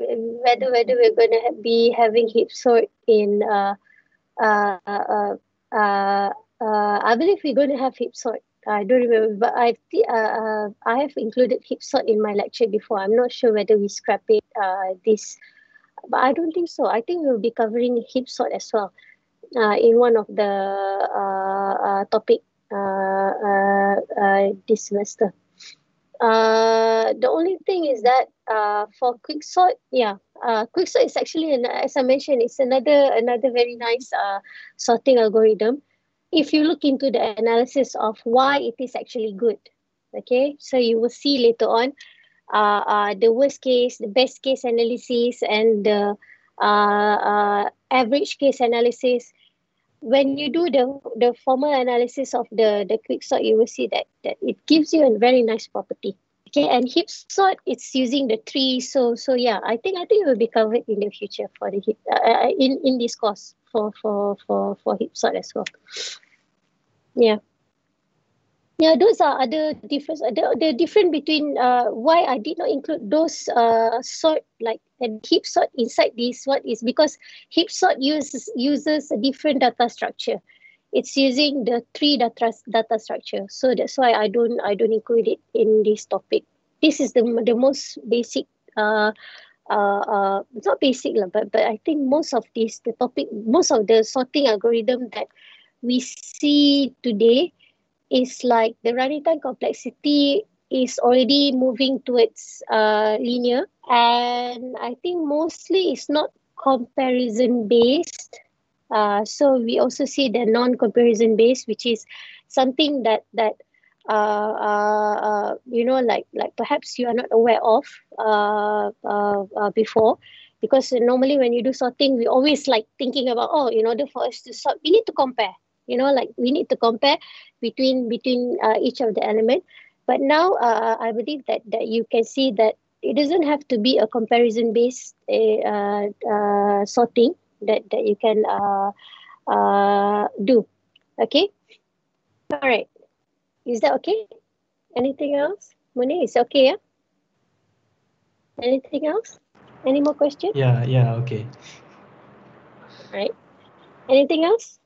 whether whether we're going to be having heap sort in uh, uh, uh, uh, uh, I believe we're going to have sort. I don't remember, but I've thi- uh, uh, I have included sort in my lecture before. I'm not sure whether we scrap it uh, this, but I don't think so. I think we'll be covering sort as well uh, in one of the uh, uh, topic uh, this semester. The only thing is that for quicksort, yeah, uh, quick is actually, an, as I mentioned, it's another another very nice sorting algorithm. If you look into the analysis of why it is actually good, okay, so you will see later on uh, uh, the worst case, the best case analysis, and the uh, uh, average case analysis. When you do the the formal analysis of the the quick sort you will see that that it gives you a very nice property okay and heap sort it's using the tree so so yeah i think i think it will be covered in the future for the heap uh, uh, in in this course for for for for heap sort as well. Yeah. Yeah those are other difference the, the difference between uh why i did not include those uh sort like and heap sort inside this one is because heap sort uses uses a different data structure it's using the tree data data structure. So that's why i don't i don't include it in this topic. This is the the most basic uh uh, uh not basic but but i think most of this the topic most of the sorting algorithm that we see today is like the running time complexity is already moving towards uh, linear. And i think mostly it's not comparison based uh, so we also see the non-comparison base, which is something that that uh, uh, uh, you know like like perhaps you are not aware of uh, before. Because normally when you do sorting we always like thinking about oh in order for us to sort we need to compare. You know like we need to compare between between each of the element. But now i believe that that you can see that it doesn't have to be a comparison based uh, sorting that that you can uh, uh, do. Okay? All right is that okay? Anything else? Moni, is okay yeah? Anything else? Any more questions? Yeah, yeah, okay. right anything else?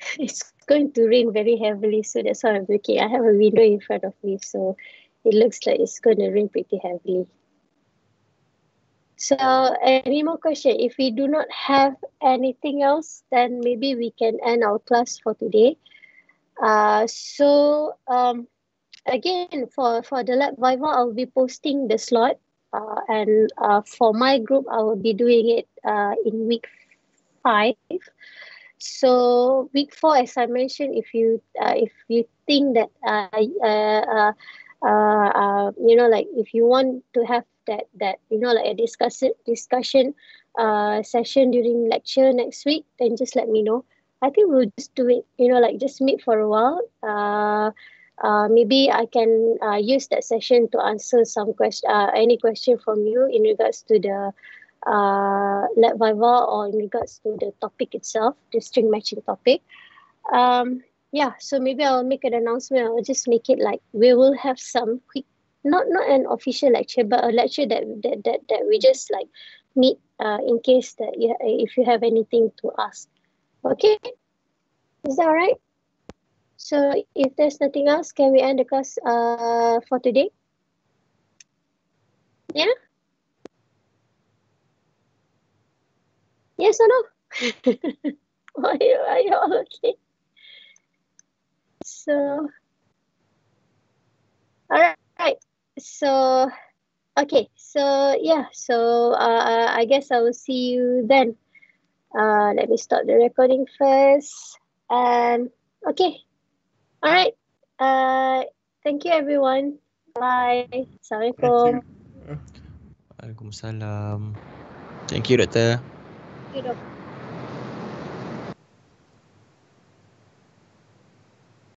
It's going to rain very heavily so that's why i'm looking. I have a window in front of me so it looks like it's going to rain pretty heavily so any more question? If we do not have anything else then maybe we can end our class for today. Uh so um again for for the lab viva i'll be posting the slot uh, and uh, for my group i will be doing it uh, in week five. So week four as i mentioned if you uh, if you think that uh, uh, uh, uh, you know like if you want to have that that you know like a discussion discussion uh, session during lecture next week then just let me know i think we'll just do it you know like just meet for a while uh, uh, maybe I can uh, use that session to answer some question, uh, any question from you in regards to the uh, lab viva or in regards to the topic itself, the string matching topic. Um, yeah, so maybe I'll make an announcement. I'll just make it like we will have some quick, not not an official lecture, but a lecture that that that, that we just like meet uh, in case that you, if you have anything to ask. Okay, is that alright? So if there's nothing else, can we end the class uh for today? Yeah. Yes or no? are you are you all okay? So, all right. So, okay. So yeah. So uh, I guess I will see you then. Uh, let me stop the recording first. And okay. All right. Uh, thank you everyone. Bye. Assalamualaikum. Thank you. Waalaikumsalam. Thank you, Doctor. Thank you, Dok.